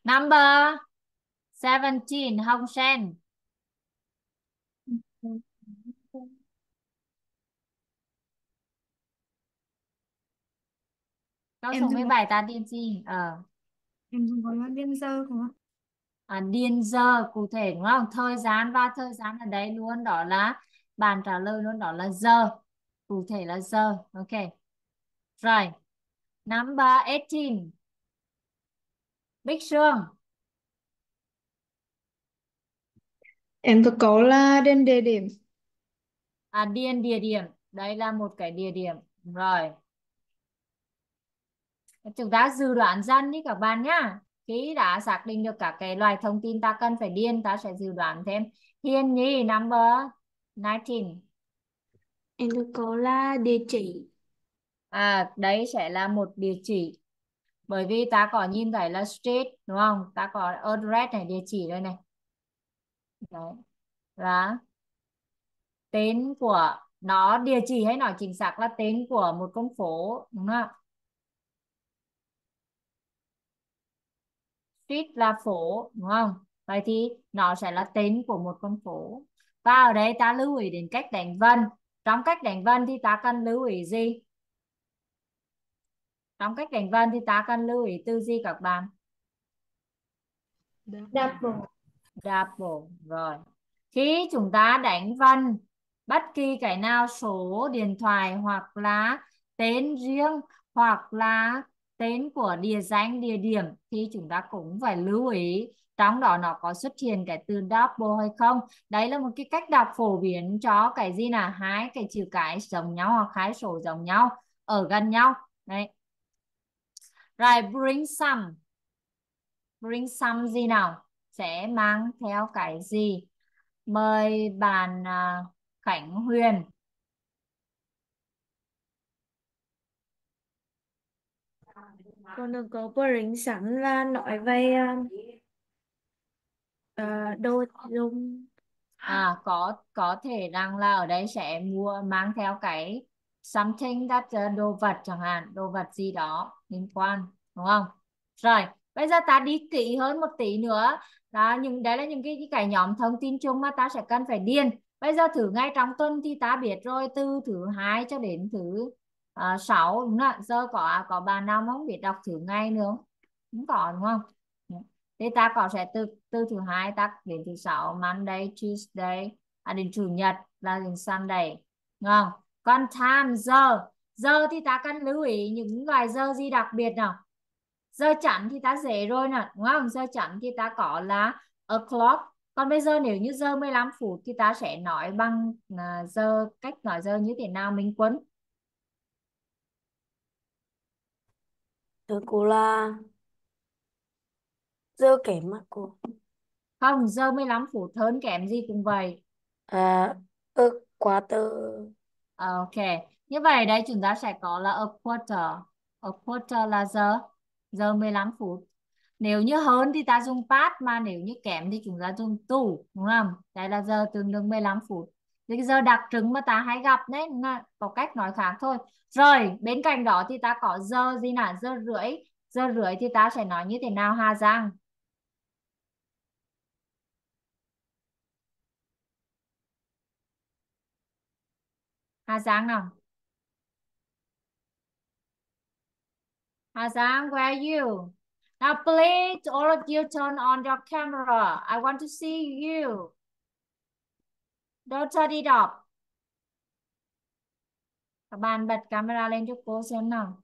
number 17 Hồng Sen Câu số 17 ta điền gì? Ờ. Em dùng gọi là điền giờ không ạ? À, điền giờ cụ thể đúng không? Thời gian và thời gian ở đây luôn đó là bạn trả lời luôn đó là giờ. Cụ thể là giờ. Ok. Rồi. Number 18 Bích Sương. Em có câu là điền địa điểm. À điền địa điểm. Đây là một cái địa điểm. Rồi. Chúng ta dự đoán dần đi các bạn nhá. Khi đã xác định được các cái loại thông tin ta cần phải điền ta sẽ dự đoán thêm. Hiền Nhi number 19 Em được có là địa chỉ. À, đấy sẽ là một địa chỉ. Bởi vì ta có nhìn thấy là street, đúng không? Ta có address này, địa chỉ đây này. Đấy. Là tên của nó địa chỉ hay nói chính xác là tên của một con phố đúng không street là phố đúng không vậy thì nó sẽ là tên của một con phố và ở đây ta lưu ý đến cách đánh vân trong cách đánh vân thì ta cần lưu ý gì? Trong cách đánh vân thì ta cần lưu ý từ gì các bạn? Double double rồi. Khi chúng ta đánh vân bất kỳ cái nào số điện thoại hoặc là tên riêng hoặc là tên của địa danh địa điểm thì chúng ta cũng phải lưu ý trong đó nó có xuất hiện cái từ double hay không? Đấy là một cái cách đọc phổ biến cho cái gì là hai cái chữ cái giống nhau hoặc hai số giống nhau ở gần nhau. Đấy. Rồi bring some. Bring some gì nào? Sẽ mang theo cái gì? Mời bạn uh, Khánh Huyền. Con đừng có bring sẵn là nói về uh, à. Ờ, đồ dùng à có có thể rằng là ở đây sẽ mua mang theo cái something that uh, đồ vật chẳng hạn đồ vật gì đó liên quan đúng không? Rồi bây giờ ta đi kỹ hơn một tí nữa. Đó những đấy là những cái cái nhóm thông tin chung mà ta sẽ cần phải điền. Bây giờ thử ngay trong tuần thì ta biết rồi từ thứ hai cho đến thứ uh, sáu đúng không giờ có có bà nào không biết đọc thử ngay nữa? Không có đúng không? Thì ta có sẽ từ từ thứ hai ta đến thứ sáu Monday Tuesday à đến chủ nhật là đến Sunday. Ngon. còn time giờ. Giờ thì ta cần lưu ý những loại giờ gì đặc biệt nào? Giờ chẵn thì ta dễ rồi nè đúng không? Giờ chẵn thì ta có là o'clock. Còn bây giờ nếu như giờ 15 phút thì ta sẽ nói bằng uh, giờ cách nói giờ như thế nào Minh Quân? Thưa cô là giờ kém mà cô. Không giờ 15 phút hơn kém gì cũng vậy. À a quarter à, ok. Như vậy đây chúng ta sẽ có là a quarter. A quarter là giờ giờ 15 phút nếu như hơn thì ta dùng past mà nếu như kém thì chúng ta dùng to đúng không? Đây là giờ tương đương 15 phút thì giờ đặc trưng mà ta hay gặp đấy có cách nói khác thôi. Rồi bên cạnh đó thì ta có giờ gì nào? Giờ rưỡi. Giờ rưỡi thì ta sẽ nói như thế nào Hà Giang Hà Giang nào Hà Giang where are you Now please all of you turn on your camera I want to see you Don't turn it off các bạn bật camera lên cho cô xem nào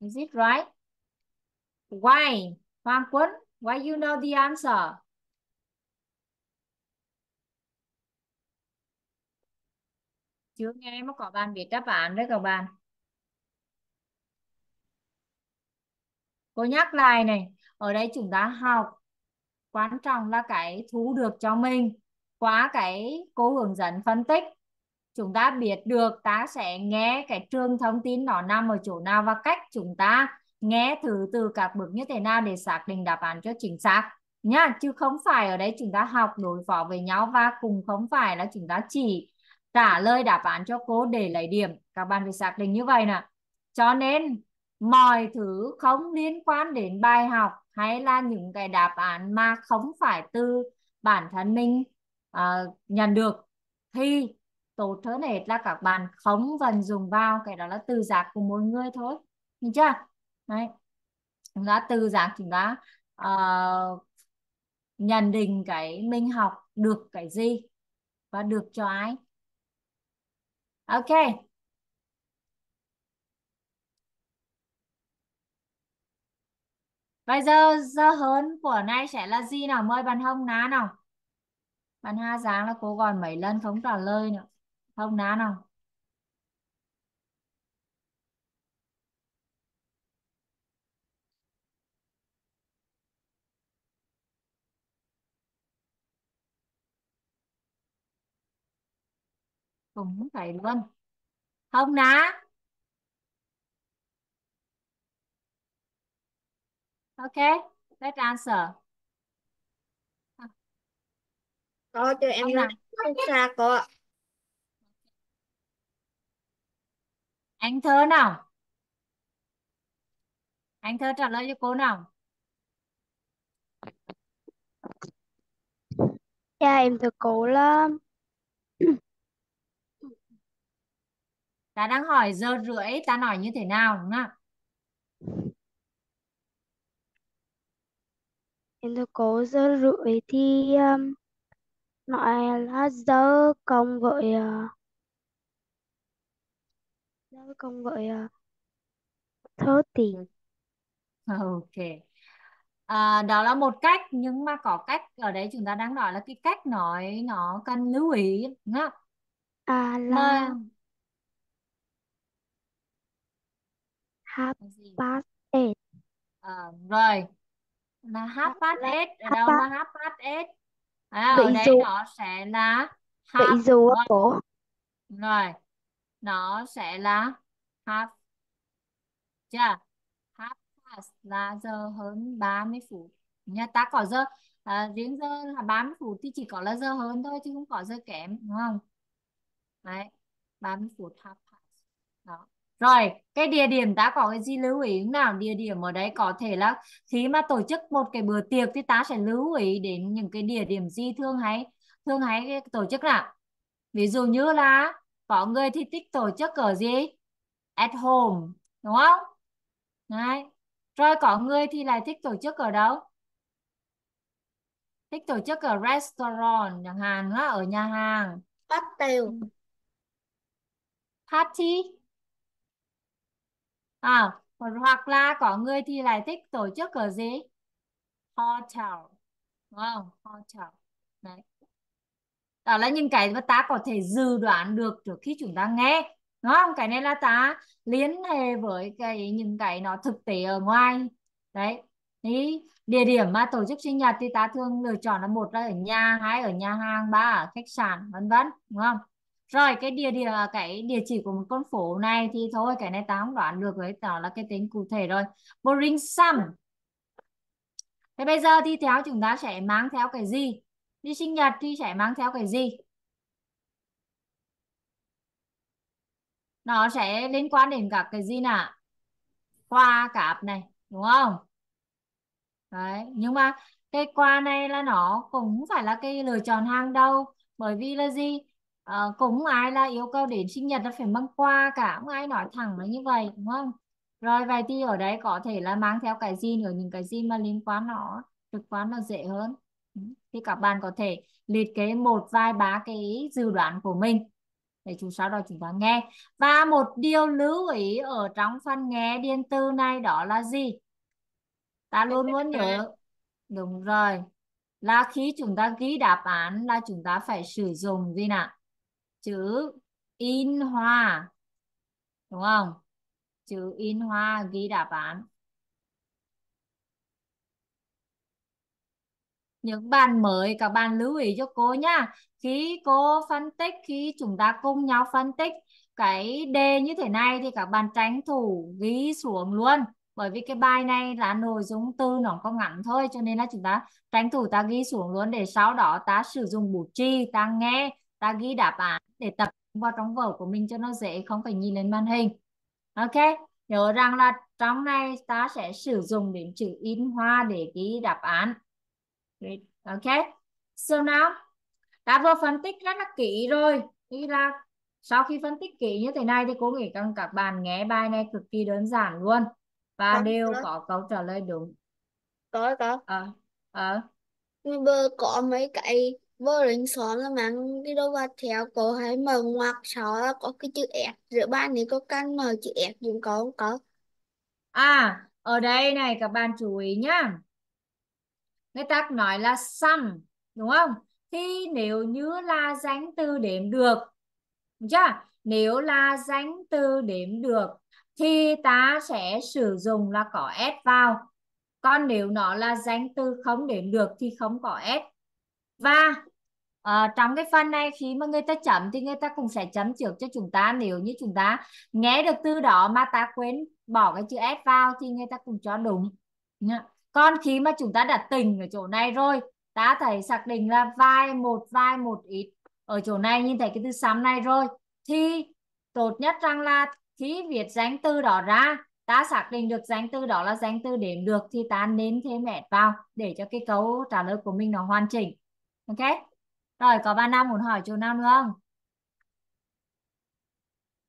Is it right? Why? Hoàng Quân, why you know the answer? Chưa nghe mà có bạn biết đáp án đấy các bạn. Cô nhắc lại này, ở đây chúng ta học quan trọng là cái thu được cho mình qua cái cô hướng dẫn phân tích chúng ta biết được ta sẽ nghe cái trường thông tin nó nằm ở chỗ nào và cách chúng ta nghe thử từ các bước như thế nào để xác định đáp án cho chính xác nhá chứ không phải ở đây chúng ta học đối phó với nhau và cùng không phải là chúng ta chỉ trả lời đáp án cho cô để lấy điểm. Các bạn phải xác định như vậy nè. Cho nên mọi thứ không liên quan đến bài học hay là những cái đáp án mà không phải từ bản thân mình uh, nhận được thì tốt hơn hết là các bạn không vận dụng vào cái đó là từ giác của mỗi người thôi. Nhìn chưa? Đấy. Chúng ta từ giác chúng ta uh, nhận định cái mình học được cái gì và được cho ai ok. Bây giờ giờ hơn của nay sẽ là gì nào? Mời bạn Hồng ná nào. Bạn Hoa Giáng là cô gọi mấy lần không trả lời nữa. Hồng ná nào? Cũng phải luôn không ná ok let's answer. Có cho em Không ra nào không xa cô anh thơ nào? Anh thơ trả lời cho cô nào? Dạ em thưa cô là ta đang hỏi giờ rưỡi ta nói như thế nào đúng không em thưa cô giờ rưỡi thì um, nói là giờ cộng với uh, giờ cộng với uh, 30 ok. À, đó là một cách nhưng mà có cách ở đấy chúng ta đang nói là cái cách nói nó cần lưu ý đúng không à là mà half past eight. Ờ, rồi. Là half past là eight. Ở half đâu past là half past eight? À, ở vậy đây dù nó sẽ là vậy half dù á cô rồi. Nó sẽ là half chưa? Half past là giờ hơn 30 phút. Nha ta có giờ à, riêng giờ là 30 phút thì chỉ có là giờ hơn thôi chứ không có giờ kém đúng không? Đấy 30 phút half past. Đó rồi cái địa điểm ta có cái gì lưu ý nào? Địa điểm ở đấy có thể là khi mà tổ chức một cái bữa tiệc thì ta sẽ lưu ý đến những cái địa điểm gì thường hay thường hay tổ chức nào? Ví dụ như là có người thì thích tổ chức ở gì? At home đúng không? Đấy rồi có người thì lại thích tổ chức ở đâu? Thích tổ chức ở restaurant chẳng hạn ở nhà hàng. Pastel. party à hoặc là có người thì lại thích tổ chức ở gì? Hotel đúng không hotel, đấy. Đó là những cái mà ta có thể dự đoán được trước khi chúng ta nghe, đúng không? Cái này là ta liên hệ với cái, những cái nó thực tế ở ngoài, đấy. Thì địa điểm mà tổ chức sinh nhật thì ta thường lựa chọn là một là ở nhà, hai ở nhà hàng, ba ở khách sạn, vân vân, đúng không? Rồi, cái địa điểm à, cái địa chỉ của một con phố này thì thôi, cái này ta không đoán được đấy đó là cái tính cụ thể rồi. Bring some thế bây giờ thì theo chúng ta sẽ mang theo cái gì? Đi sinh nhật thì sẽ mang theo cái gì? Nó sẽ liên quan đến cả cái gì nào? Qua cạp này, đúng không? Đấy, nhưng mà cái qua này là nó cũng phải là cái lựa chọn hàng đầu, bởi vì là gì? Ờ, cũng ai là yêu cầu đến sinh nhật là phải mang quà cả không ai nói thẳng là như vậy đúng không? Rồi vậy thì ở đấy có thể là mang theo cái gì nữa những cái gì mà liên quan nó trực quan nó dễ hơn? Ừ, thì các bạn có thể liệt kê một vài ba cái dự đoán của mình để chúng sau đó chúng ta nghe. Và một điều lưu ý ở trong phần nghe điện từ này đó là gì? Ta luôn luôn nhớ đúng rồi là khi chúng ta ghi đáp án là chúng ta phải sử dụng gì nào chữ in hoa, đúng không? Chữ in hoa ghi đáp án. Những bạn mới, các bạn lưu ý cho cô nhá khi cô phân tích, khi chúng ta cùng nhau phân tích cái đề như thế này thì các bạn tránh thủ ghi xuống luôn. Bởi vì cái bài này là nội dung từ nó có ngắn thôi, cho nên là chúng ta tranh thủ ta ghi xuống luôn để sau đó ta sử dụng bút chì, ta nghe ta ghi đáp án để tập vào trong vở của mình cho nó dễ không phải nhìn lên màn hình ok nhớ rằng là trong này ta sẽ sử dụng đến chữ in hoa để ghi đáp án. Ok. So now, đã vừa phân tích rất là kỹ rồi. Thì là sau khi phân tích kỹ như thế này thì cô nghĩ rằng các bạn nghe bài này cực kỳ đơn giản luôn và Có, đều có. có câu trả lời đúng. Có có. Ờ, ờ, Nhưng bơ có mấy cái vô lính xóm là mang đi đâu vào theo cô hãy mở ngoặc sau là có cái chữ S giữa ba này có căn mở chữ S dùng có không có À, ở đây này các bạn chú ý nhá. Người ta nói là sum đúng không? Thì nếu như là danh từ đếm được, được chưa? Nếu là danh từ đếm được thì ta sẽ sử dụng là có S vào. Còn nếu nó là danh từ không đếm được thì không có S. Và uh, ờ, trong cái phần này khi mà người ta chấm thì người ta cũng sẽ chấm trước cho chúng ta nếu như chúng ta nghe được từ đó mà ta quên bỏ cái chữ S vào thì người ta cũng cho đúng. Nhá. Còn khi mà chúng ta đã tình ở chỗ này rồi ta thấy xác định là vai một vai một ít ở chỗ này nhìn thấy cái từ sắm này rồi thì tốt nhất rằng là khi viết danh từ đó ra ta xác định được danh từ đó là danh từ đếm được thì ta nên thêm s vào để cho cái câu trả lời của mình nó hoàn chỉnh ok rồi có bạn nào muốn hỏi chỗ nào nữa không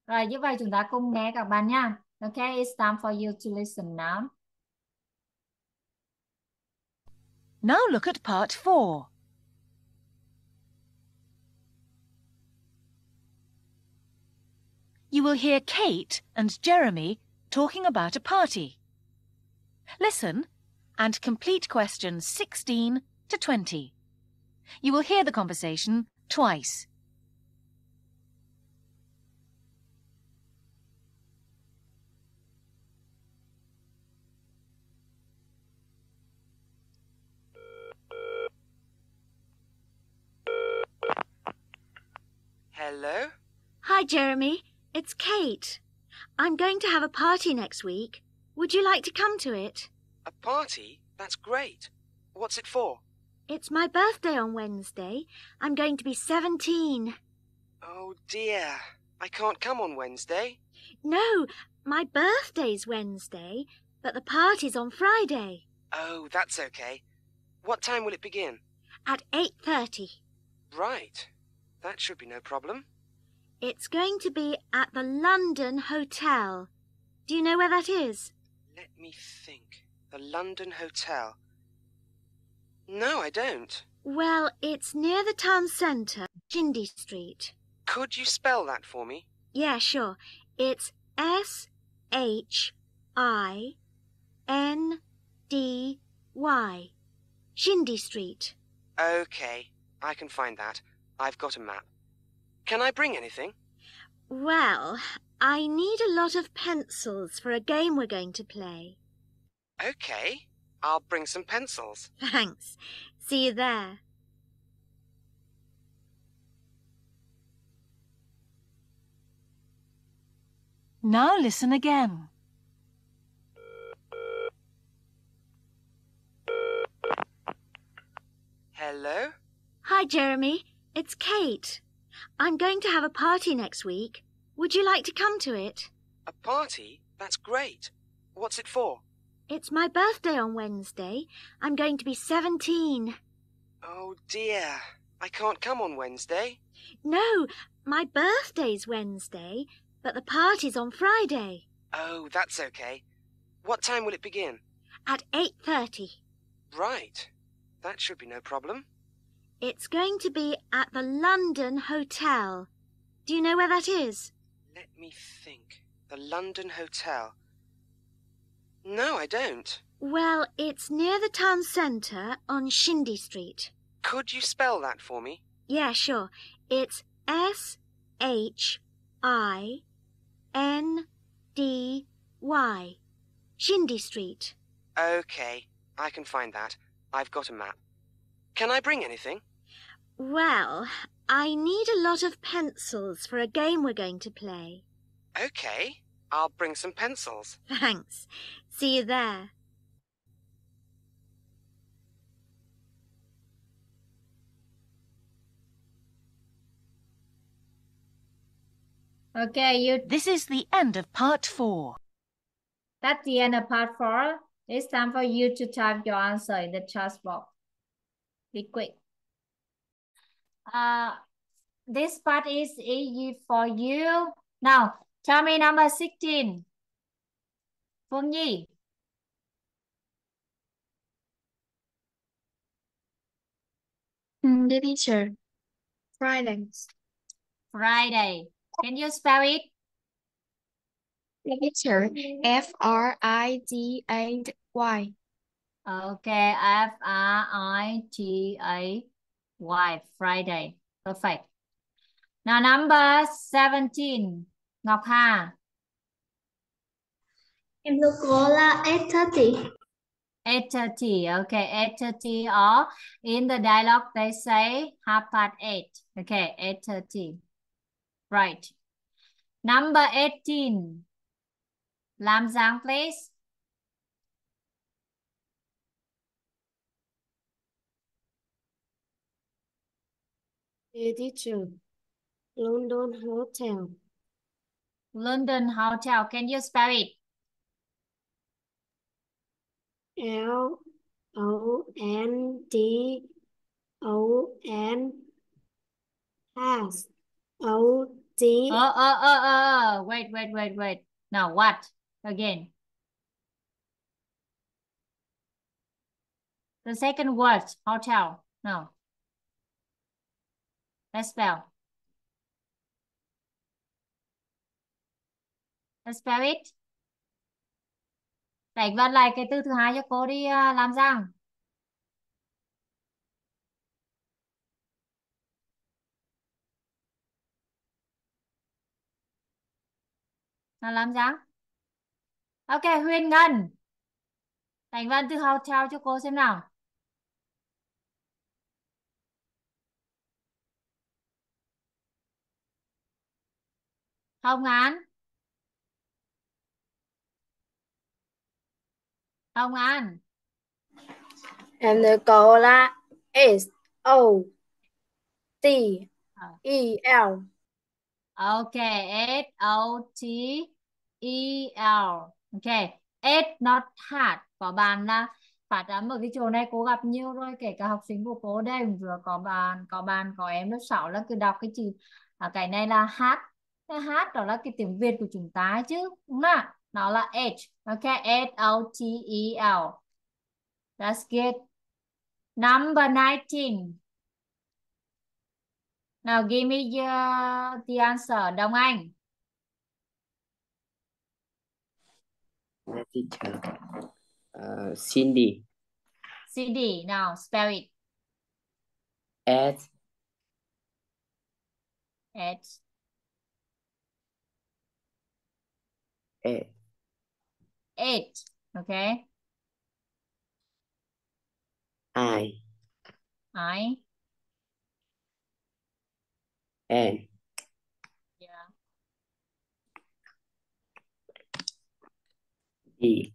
rồi như vậy chúng ta cùng nghe các bạn nha OK, it's time for you to listen now Now look at part four. You will hear Kate and Jeremy talking about a party. Listen and complete questions 16 to 20. You will hear the conversation twice. Hello? Hi, Jeremy. It's Kate. I'm going to have a party next week. Would you like to come to it? A party? That's great. What's it for? It's my birthday on Wednesday. I'm going to be 17. Oh dear. I can't come on Wednesday. No, my birthday's Wednesday, but the party's on Friday Oh, that's okay. What time will it begin? at 8:30. Right. That should be no problem. It's going to be at the London Hotel. Do you know where that is? Let me think. The London Hotel. No, I don't. Well, it's near the town centre, Shindy Street. Could you spell that for me? Yeah, sure. It's S H I N D Y. Shindy Street. Okay, I can find that. I've got a map. Can I bring anything? Well, I need a lot of pencils for a game we're going to play. Okay, I'll bring some pencils. Thanks. See you there. Now listen again. Hello? Hi, Jeremy. It's Kate. I'm going to have a party next week. Would you like to come to it? A party? That's great. What's it for? It's my birthday on Wednesday. I'm going to be 17. Oh dear. I can't come on Wednesday. No, my birthday's Wednesday, but the party's on Friday Oh, that's okay. What time will it begin? at 8:30. Right. That should be no problem. It's going to be at the London Hotel. Do you know where that is? Let me think. The London Hotel. No, I don't. Well, it's near the town centre on Shindy Street. Could you spell that for me? Yeah, sure. It's S H I N D Y. Shindy Street. Okay, I can find that. I've got a map. Can I bring anything? Well, I need a lot of pencils for a game we're going to play. Okay, I'll bring some pencils. Thanks. See you there. okay you This is the end of part four. That's the end of part four. It's time for you to type your answer in the chat box. Be quick. Uh, this part is easy for you. Now, tell me number 16. Phương Nhi. Mm, the teacher. Fridays. Friday. Can you spell it? The teacher. F R I D A Y. Okay, F R I T A Y, Friday. Perfect. Now number 17. Ngọc Hà. Em thưa cô là 8:30. 8.30. Okay, 8.30 or in the dialogue they say half past 8. Okay, 8.30. Right. Number 18. Lam Giang, please. Dear teacher, London Hotel. London Hotel. Can you spell it? L O N D O N S O D Uh, uh, uh, uh, uh. Wait, wait, wait, wait. Now what? Again. The second word, hotel. No. Let's spell. Let's spell it. Đánh văn lại cái từ thứ hai cho cô đi à, làm răng. Nào làm răng. Ok, Huyền Ngân. Đánh văn từ hotel cho cô xem nào. Hồng Án. Hồng An. Em nhớ câu là S O T Ờ. E L. Ok, S O T E L. Ok, S not hard. Có bạn là phát âm ở cái chỗ này cô gặp nhiều rồi, kể cả học sinh của cô đây vừa có bạn, có bạn, có em lớp 6 là cứ đọc cái chữ à, cái này là hát. Cái hát đó là cái tiếng Việt của chúng ta chứ, đúng không ạ? Nó là H. Ok, S O T E L. That's good. Number 19. Now give me the, the answer. Đông Anh. Teacher. Uh, Cindy. CD. Now spell it. S H A eight. Okay. I I. N Yeah. D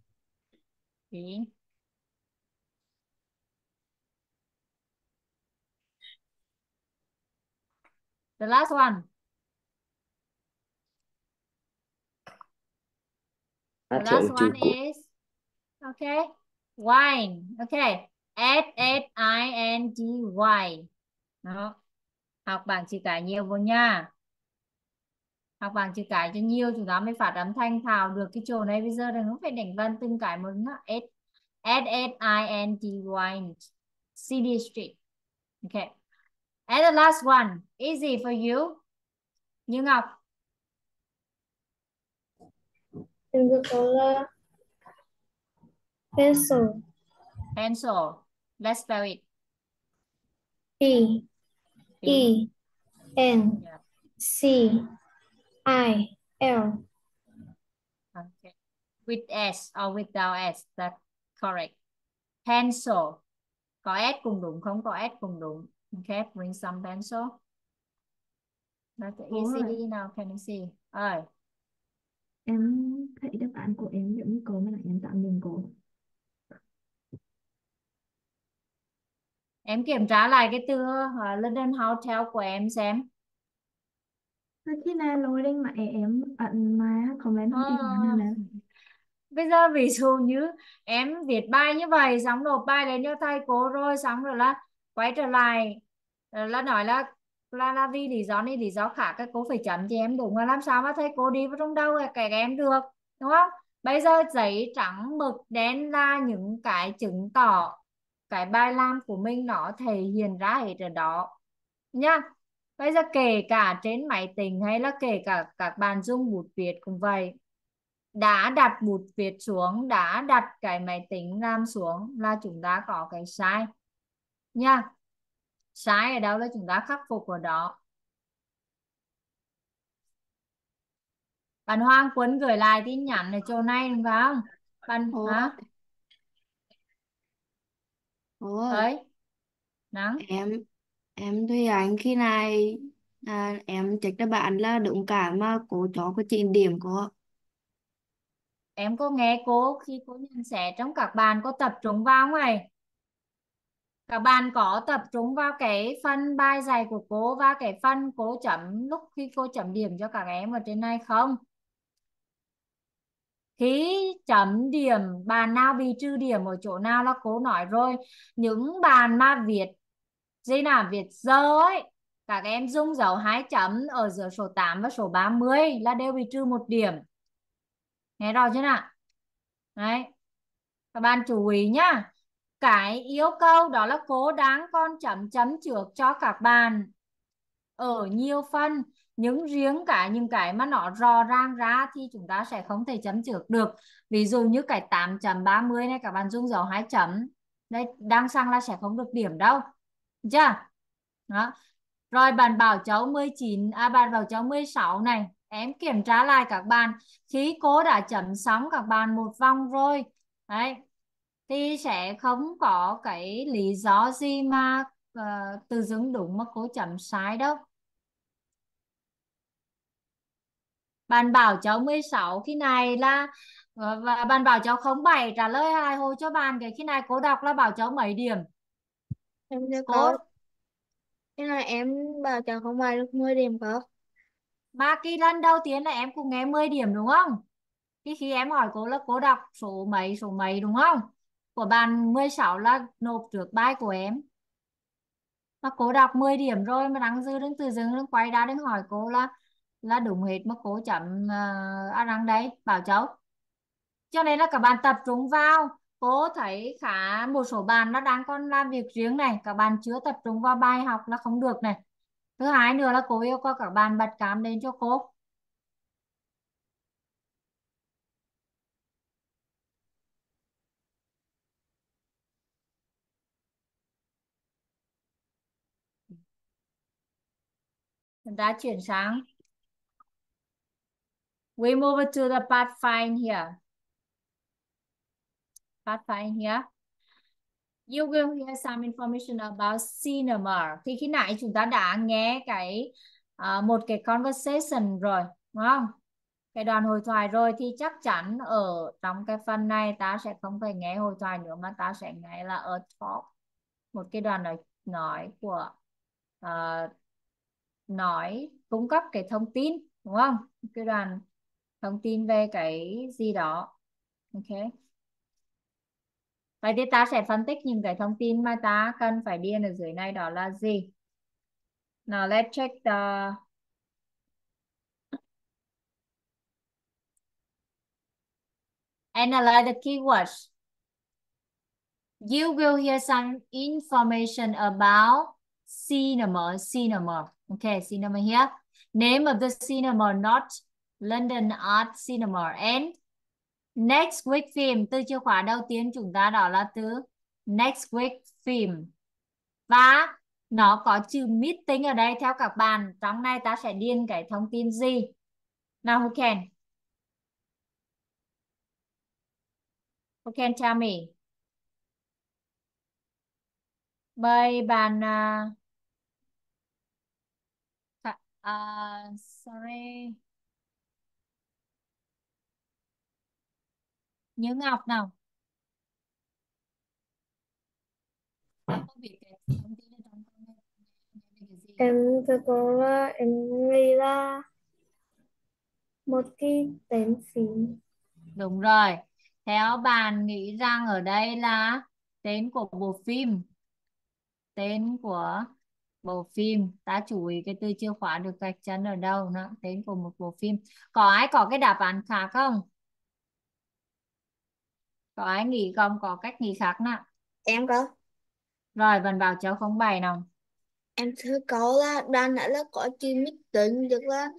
B. The last one. The last one is okay. Wine. Okay. S H I N G Y. Đó. Học bảng chữ cái nhiều vô nha. Học bảng chữ cái cho nhiều chúng ta mới phát âm thanh thạo được cái chỗ này bây giờ đừng phải đánh vần từng cái một nữa. S S H I N G Y. CD Street. Okay. And the last one, easy for you. Như Ngọc. Nhớ câu là pencil. Pencil. Let's spell it. P E N Yeah. C I L. Okay. With S or without S. That's correct. Pencil. Có S cùng đúng, không có S cùng đúng. Okay, bring some pencil. That's the easy now. Can you see? Ơi, Em thấy đáp án của em giống như cô mà lại em tạm dừng cô. em kiểm tra lại cái từ uh, London Hotel của em xem. Khi nào lôi lên mà em ẩn mà comment không tin Ờ, là Bây giờ ví dụ như em viết bài như vậy xong nộp bài lên cho thầy cô rồi xong rồi là quay trở lại ờ, là nói là là là vì lý do này lý do khác các cô phải chấm cho em đúng là làm sao mà thầy cô đi vào trong đâu cái các em được, đúng không? Bây giờ giấy trắng, mực, đen là những cái chứng tỏ cái bài làm của mình nó thể hiện ra hết ở đó. Nha, bây giờ kể cả trên máy tính hay là kể cả các bạn dùng bút viết cũng vậy, đã đặt bút viết xuống, đã đặt cái máy tính làm xuống là chúng ta có cái sai. Nha sai ở đâu là chúng ta khắc phục ở đó. Bạn Hoàng Quân gửi lại tin nhắn ở chỗ này đúng không? Bạn Ủa, hả ủa, ấy nắng? Em em thấy anh khi này à, em check đáp bạn là đúng cái mà cô cho cái chỉ điểm của em có nghe cô khi cô nhận xét trong các bạn có tập trung vào không này các bạn có tập trung vào cái phần bài dạy của cô và cái phần cô chấm lúc khi cô chấm điểm cho các em ở trên này không? Khi chấm điểm, bạn nào bị trừ điểm ở chỗ nào là cô nói rồi. Những bạn mà viết, gì nào, viết giờ ấy, các em dung dấu hai chấm ở giữa số 8 và số 30 là đều bị trừ một điểm. Nghe rõ chưa nào? Đấy. Các bạn chú ý nhá cái yêu cầu đó là cố đáng con chấm chấm trước cho các bạn. Ở nhiều phần những riêng cả những cái mà nó rõ ràng ra thì chúng ta sẽ không thể chấm trước được. Ví dụ như cái 8.30 này, các bạn dùng dấu hai chấm. Đây đang sang là sẽ không được điểm đâu. Được chưa đó. Rồi bạn bảo cháu 19 à bạn bảo cháu 16 này. Em kiểm tra lại các bạn. Khi cô đã chấm xong, các bạn một vòng rồi. Đấy thì sẽ không có cái lý do gì mà uh, từ dưng đúng mà cô chấm sai đâu. Bạn bảo cháu 16 khi này là ờ, và bạn bảo cháu 07 trả lời hai hồi cho bạn cái khi này cô đọc là bảo cháu mấy điểm? Em sẽ cô có cái này em bảo cháu không bài được 10 điểm cơ mà cái lần đầu tiên là em cũng nghe 10 điểm đúng không? Khi khi em hỏi cô là cô đọc số mấy số mấy đúng không của bạn 16 là nộp trước bài của em. Mà cô đọc 10 điểm rồi mà đang dư đứng từ dừng đứng quay ra đứng hỏi cô là là đúng hết mà cô chậm uh, ờ, à đăng đây bảo cháu. Cho nên là các bạn tập trung vào. Cô thấy khá một số bạn nó đang còn làm việc riêng này. Các bạn chưa tập trung vào bài học là không được này. Thứ hai nữa là cô yêu cầu các bạn bật cam lên cho cô. Chúng ta chuyển sang. We move to the part find here. Part find here. You will hear some information about cinema. Thì khi nãy chúng ta đã nghe cái uh, một cái conversation rồi đúng không? Cái đoạn hội thoại rồi thì chắc chắn ở trong cái phần này ta sẽ không phải nghe hội thoại nữa mà ta sẽ nghe là ở talk. Một cái đoạn nói nói của uh, nói, cung cấp cái thông tin, đúng không? Cái đoàn thông tin về cái gì đó. Ok. Vậy thì ta sẽ phân tích những cái thông tin mà ta cần phải điền ở dưới này đó là gì? Now, let's check the analyze the keywords. You will hear some information about cinema cinema Okay, cinema here. Name of the cinema, not London Art Cinema. And next week film, từ chìa khóa đầu tiên chúng ta đó là từ next week film. Và nó có chữ meeting ở đây theo các bạn. Trong này ta sẽ điền cái thông tin gì? Now who can? Who can tell me? Mời bạn... Uh, Uh, sorry. Nhớ Ngọc nào. Em thưa cô em nghĩ là một cái tên phim. Đúng rồi. Theo bạn nghĩ rằng ở đây là tên của bộ phim. Tên của bộ phim ta chú ý cái từ chìa khóa được gạch chân ở đâu nó tên của một bộ phim. Có ai có cái đáp án khác không? Có ai nghĩ không có cách nghĩ khác nào? Em có. Rồi vẫn bảo cháu không bài nào. Em thưa cậu là đoàn đã là có chữ mít tính được là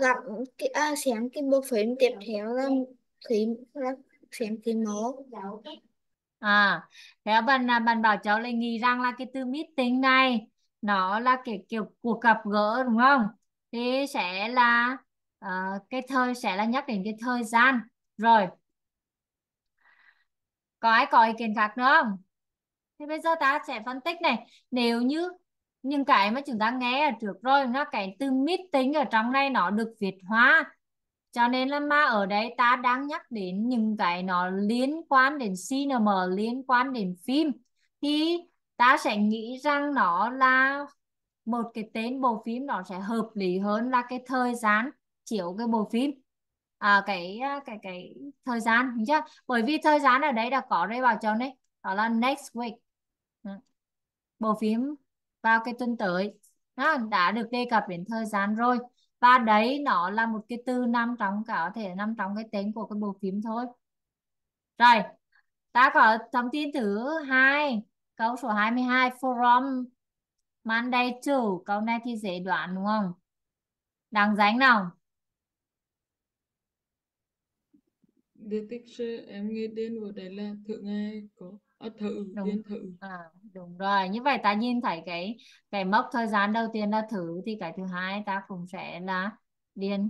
gặp cái à, xem cái bộ phim tiếp theo là phim là xem phim một à theo bạn bạn bảo cháu lại nghĩ rằng là cái từ meeting này nó là cái kiểu cuộc gặp gỡ đúng không? Thì sẽ là uh, cái thời sẽ là nhắc đến cái thời gian. Rồi có ai có ý kiến khác nữa không? Thì bây giờ ta sẽ phân tích này. Nếu như những cái mà chúng ta nghe ở trước rồi nó cái từ meeting ở trong này nó được việt hóa. Cho nên là mà ở đây ta đang nhắc đến những cái nó liên quan đến cinema liên quan đến phim. Thì ta sẽ nghĩ rằng nó là một cái tên bộ phim nó sẽ hợp lý hơn là cái thời gian chiếu cái bộ phim. À, cái à, cái cái thời gian đúng chưa? Bởi vì thời gian ở đây đã có đây vào cho đấy đó là next week. Ừ. Bộ phim vào cái tuần tới. Đó, đã được đề cập đến thời gian rồi. Và đấy nó là một cái từ nằm trong cả có thể nằm trong cái tên của cái bộ phim thôi. Rồi ta có thông tin thứ hai câu số 22 from Monday to. Câu này thì dễ đoán đúng không? Đằng danh nào? Detector em nghe tên của đấy là thợ nghe có à, thợ đúng. viên thợ à, đúng rồi. Như vậy ta nhìn thấy cái cái mốc thời gian đầu tiên là thử thì cái thứ hai ta cũng sẽ là điền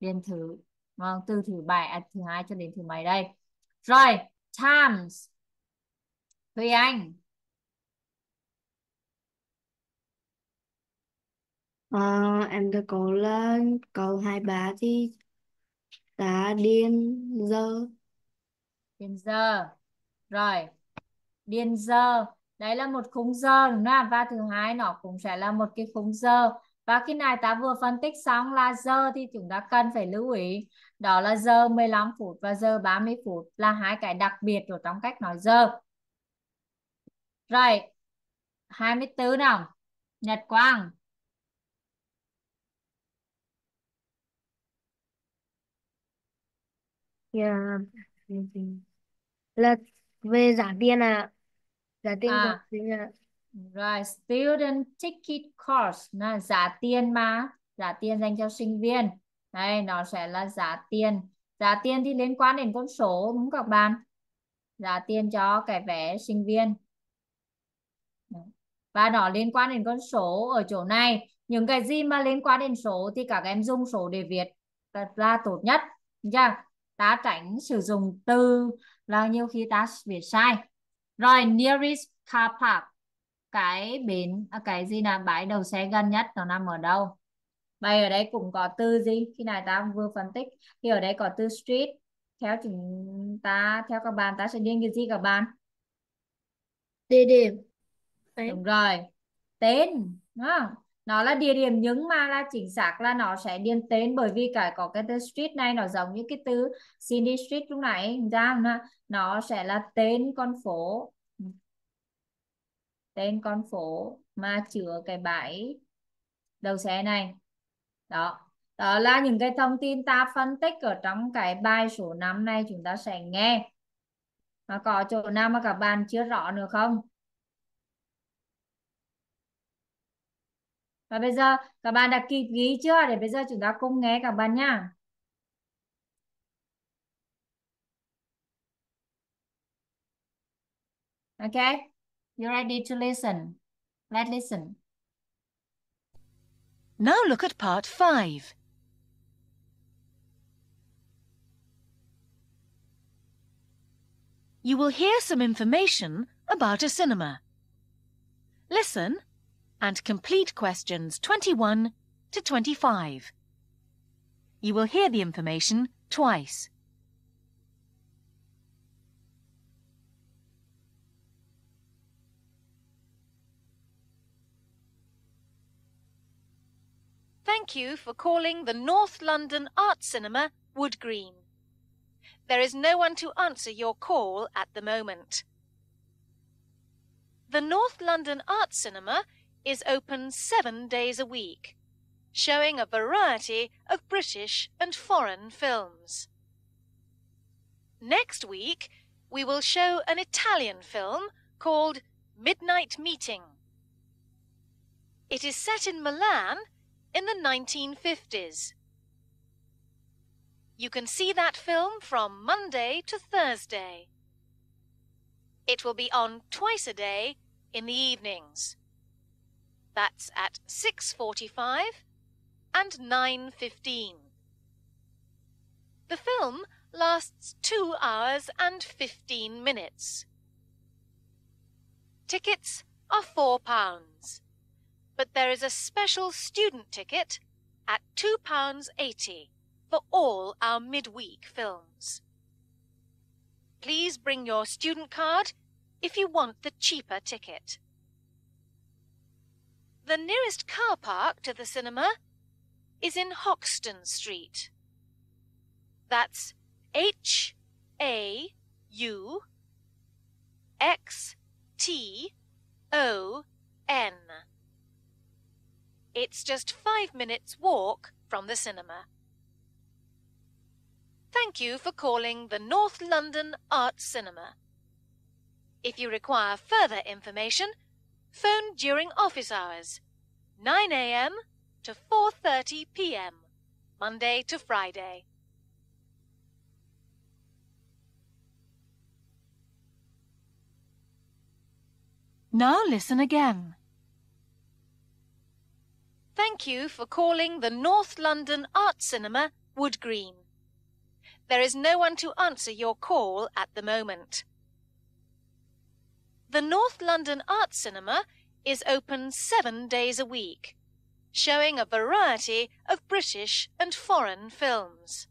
điền thử. Vâng từ thứ bảy à, thứ hai cho đến thứ mấy đây? Rồi times. Thùy Anh Ờ, em thấy có là cầu hai bà thì ta điên giờ điền giờ rồi điền giờ đấy là một khung giờ đúng không và thứ hai nó cũng sẽ là một cái khung giờ và khi này ta vừa phân tích xong là giờ thì chúng ta cần phải lưu ý. Đó là giờ 15 phút và giờ 30 phút là hai cái đặc biệt ở trong cách nói giờ rồi 24 nào? Nhật Quang. Yeah. Là về giá tiền à? Giá tiền à. sinh à? rồi student ticket cost. Là giá tiền mà. Giá tiền dành cho sinh viên. Đây nó sẽ là giá tiền. Giá tiền thì liên quan đến con số đúng không các bạn? Giá tiền cho cái vé sinh viên. Và nó liên quan đến con số ở chỗ này. Những cái gì mà liên quan đến số thì các em dùng số để viết. Là tốt nhất. Chưa ta tránh sử dụng từ là nhiều khi ta viết sai. Rồi nearest car park cái bến à, cái gì là bãi đậu xe gần nhất nó nằm ở đâu? Vậy ở đây cũng có từ gì? Khi này ta vừa phân tích thì ở đây có từ street. Theo chúng ta theo các bạn ta sẽ điền cái gì các bạn? Địa điểm. Đúng rồi. Tên đúng không? Nó là địa điểm nhưng mà là chính xác là nó sẽ điền tên bởi vì cái, có cái từ street này, nó giống như cái từ city Street lúc nãy, ra nó sẽ là tên con phố. Tên con phố mà chứa cái bãi đầu xe này. Đó. Đó là những cái thông tin ta phân tích ở trong cái bài số 5 này chúng ta sẽ nghe. Mà có chỗ nào mà các bạn chưa rõ nữa không? Và bây giờ các bạn đã kịp ghi chưa để bây giờ chúng ta cùng nghe các bạn nhá Okay, you ready to listen? Let's listen. Now look at part 5. You will hear some information about a cinema. Listen and complete questions 21 to 25. You will hear the information twice. Thank you for calling the North London Art Cinema Wood Green. There is no one to answer your call at the moment. The North London Art Cinema is open seven days a week, showing a variety of British and foreign films. Next week, we will show an Italian film called Midnight Meeting. It is set in Milan in the 1950s. You can see that film from Monday to Thursday. It will be on twice a day in the evenings. That's at 6.45 and 9.15. The film lasts 2 hours and 15 minutes. Tickets are £4 but there is a special student ticket at £2.80 for all our midweek films. Please bring your student card if you want the cheaper ticket. The nearest car park to the cinema is in Hoxton Street. That's H A U X T O N. It's just five minutes' walk from the cinema. Thank you for calling the North London Art Cinema. If you require further information, phone during office hours, 9am to 4.30pm, Monday to Friday. Now listen again. Thank you for calling the North London Art Cinema, Wood Green. There is no one to answer your call at the moment. The North London Art Cinema is open seven days a week, showing a variety of British and foreign films.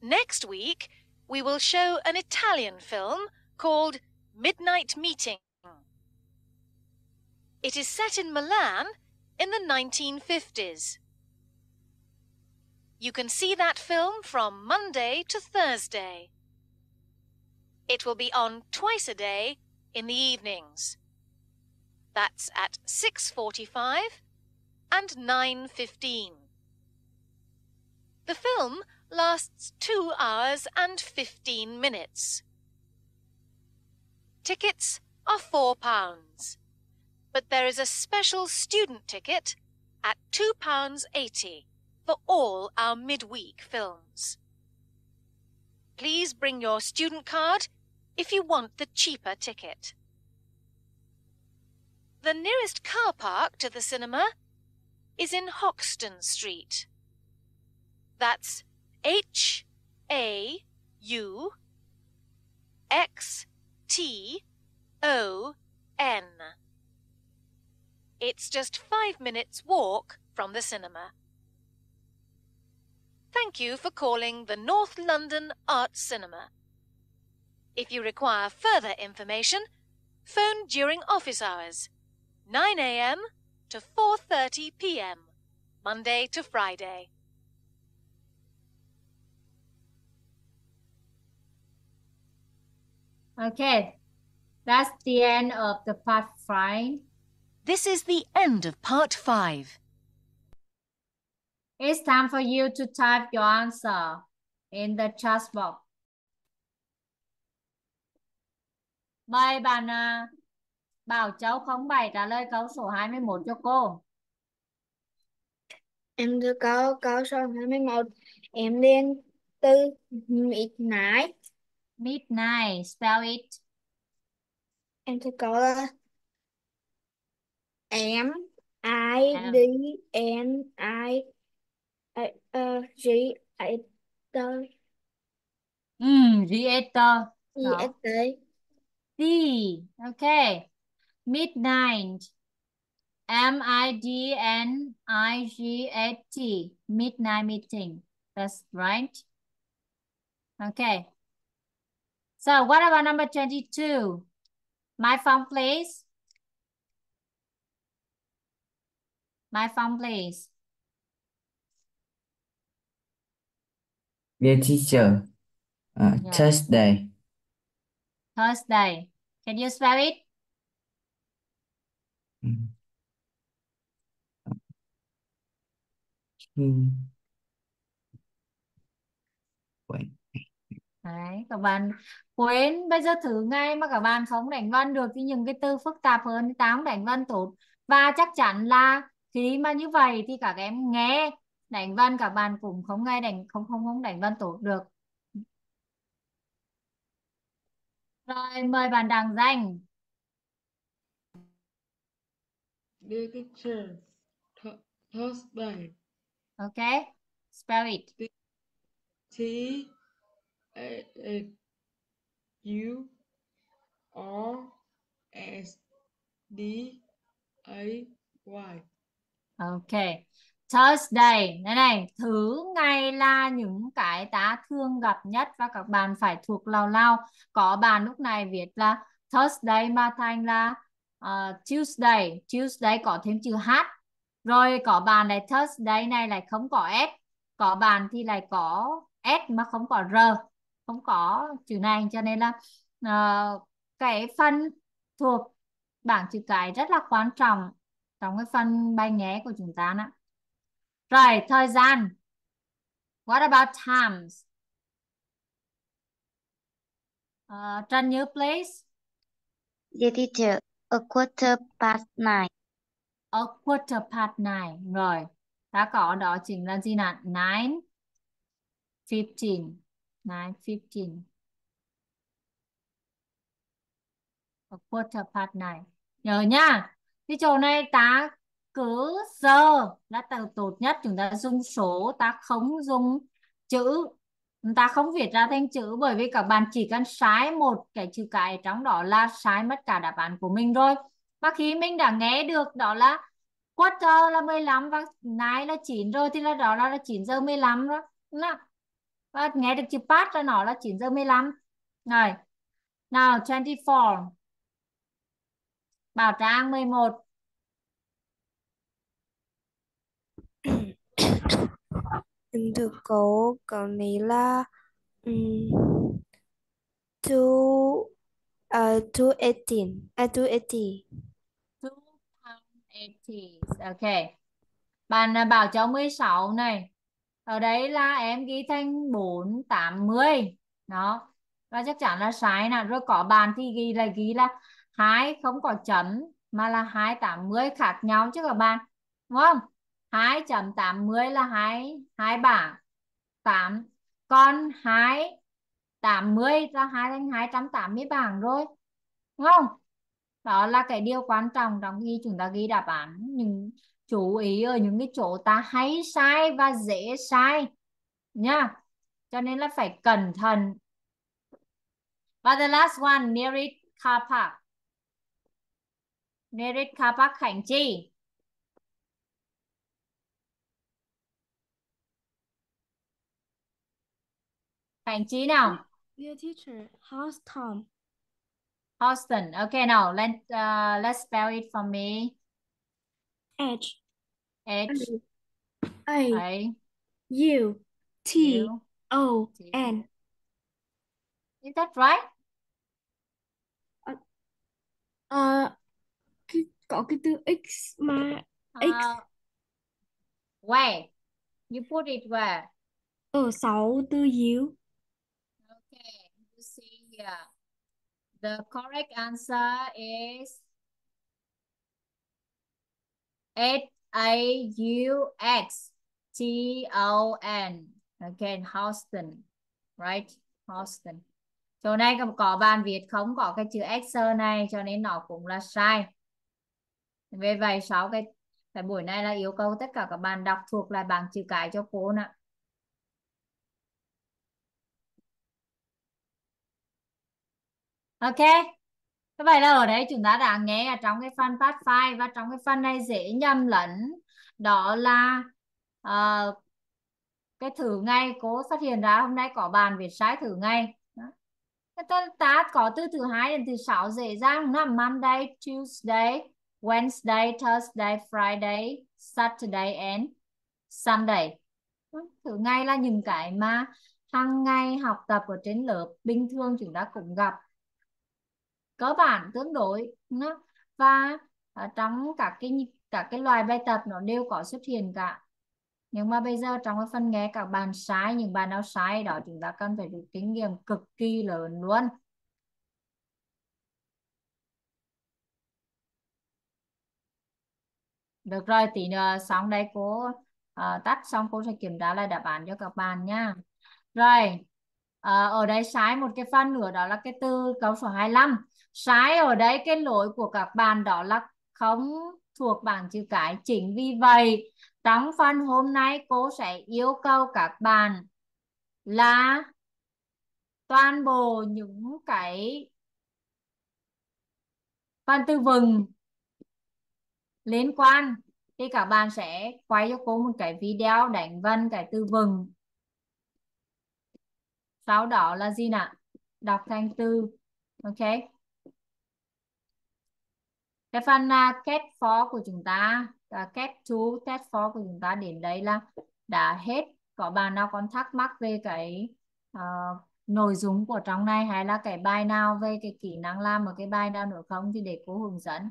Next week, we will show an Italian film called Midnight Meeting. It is set in Milan in the 1950s. You can see that film from Monday to Thursday. It will be on twice a day in the evenings. That's at 6.45 and 9.15. The film lasts 2 hours and 15 minutes. Tickets are £4, but there is a special student ticket at £2.80 for all our midweek films. Please bring your student card if you want the cheaper ticket. The nearest car park to the cinema is in Hoxton Street. That's H A U X T O N. It's just five minutes' walk from the cinema. Thank you for calling the North London Art Cinema. If you require further information, phone during office hours, 9am to 4.30pm, Monday to Friday. Okay, that's the end of the part five. This is the end of part five. It's time for you to type your answer in the chat box. Mời bạn à, Bảo Châu 07 trả lời câu số 21 cho cô. Em đưa câu câu số 21. Em liên từ midnight. Midnight, spell it. Em thưa câu là M I. D N I G A T Theater. G Đó. A T D. Okay. Midnight. M I D N I G H T. Midnight meeting. That's right. Okay. So what about number 22? My phone, please. My phone, please. Dear teacher, uh, Yeah. Thursday, Thursday. Can you spell it? Hmm. Wait. Đấy, các bạn Quên, bây giờ thử ngay mà các bạn không đánh văn được thì những cái từ phức tạp hơn thì ta không đánh văn tốt. Và chắc chắn là khi mà như vậy thì các em nghe đánh văn các bạn cũng không nghe đánh không không không đánh văn tốt được. Rồi mời bạn Đăng Danh. Dear teacher, th Thursday, Okay? Spell it. T A A U R S D A Y. Okay. Thursday. Này này, thứ ngày là những cái ta thường gặp nhất và các bạn phải thuộc lao lao. Có bạn lúc này viết là Thursday mà thành là uh, Tuesday Tuesday có thêm chữ H rồi có bàn này Thursday này lại không có S có bàn thì lại có S mà không có R không có chữ này cho nên là uh, cái phân thuộc bảng chữ cái rất là quan trọng trong cái phần bài nhé của chúng ta nữa. Rồi, thời gian. What about times? Uh, Trần Như, please. Dear teacher, a quarter past nine. A quarter past nine. Rồi, ta có đó chính là gì nào? Nine fifteen. Nine fifteen. A quarter past nine. Nhớ nha. Cái chỗ này ta cứ giờ là từ tốt nhất chúng ta dùng số ta không dùng chữ. Chúng ta không viết ra thành chữ bởi vì các bạn chỉ cần sai một cái chữ cái trong đó là sai mất cả đáp án của mình rồi. Và khi mình đã nghe được đó là quarter là 15 và nine là 9 rồi thì là đó là, là 9 giờ 15 rồi. Nào. và nghe được chữ past ra nó là 9 giờ 15 rồi nào 24 Bảo Trang 11 Em thưa cô, cậu này là um, two, uh, two eighteen, uh, two eighty. Two pound eighty. Ok. Bạn à, bảo cháu 16 này. Ở đấy là em ghi thành 480. Đó. Và chắc chắn là sai nè. Rồi có bạn thì ghi là ghi là hai không có chấm mà là 280 khác nhau chứ các bạn. Đúng không? 2.80 là 2 2 bảng 8 còn 2 80 là 2 thành 280 bảng rồi, đúng không? Đó là cái điều quan trọng trong khi chúng ta ghi đáp án. Nhưng chú ý ở những cái chỗ ta hay sai và dễ sai nha cho nên là phải cẩn thận. Và the last one near it Car Park near it Car Park Khánh Chi. Thành Chí nào? Dear teacher, how's Tom? Houston. Okay, now let uh, let's spell it for me. H H A A U T U O T. N. Is that right? Ờ, cái, có cái từ X mà X Uh, where? You put it where? ở sáu từ U yeah. The correct answer is H A U X T O N. Okay, Houston. Right? Houston. Chỗ này có, bàn Việt không có cái chữ X này cho nên nó cũng là sai. Vì vậy sau cái cái buổi này là yêu cầu tất cả các bạn đọc thuộc lại bảng chữ cái cho cô nè. Ok. Thế vậy là ở đây chúng ta đã nghe ở trong cái phần part 5 và trong cái phần này dễ nhầm lẫn đó là uh, cái thử ngay cô phát hiện ra hôm nay có bàn viết sai thử ngay. Đó. Ta, ta có từ thứ hai đến thứ sáu dễ dàng là Monday, Tuesday, Wednesday, Thursday, Friday, Saturday and Sunday. Thử ngay là những cái mà hàng ngày học tập ở trên lớp bình thường chúng ta cũng gặp cơ bản tương đối nó và ở trong các cái các cái loài bài tập nó đều có xuất hiện cả. Nhưng mà bây giờ trong cái phần nghe các bạn sai những bạn nào sai đó chúng ta cần phải rút kinh nghiệm cực kỳ lớn luôn. Được rồi tí nữa à, xong đây cô ờ, tắt xong cô sẽ kiểm tra lại đáp án cho các bạn nha. Rồi ờ, ở đây sai một cái phần nữa đó là cái từ câu số 25 sai ở đây, cái lỗi của các bạn đó là không thuộc bảng chữ cái. Chính vì vậy, trong phần hôm nay, cô sẽ yêu cầu các bạn là toàn bộ những cái phần từ vựng liên quan thì các bạn sẽ quay cho cô một cái video đánh vần cái từ vựng. Sau đó là gì nào? Đọc thành từ. Ok? Cái phần uh, get for của chúng ta à, uh, get to get for của chúng ta đến đây là đã hết. Có bạn nào còn thắc mắc về cái uh, nội dung của trong này hay là cái bài nào về cái kỹ năng làm một cái bài nào nữa không? Thì để cô hướng dẫn.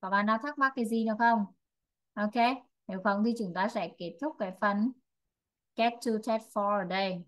Có bạn nào thắc mắc cái gì nữa không? Ok nếu không thì chúng ta sẽ kết thúc cái phần get to test for ở đây.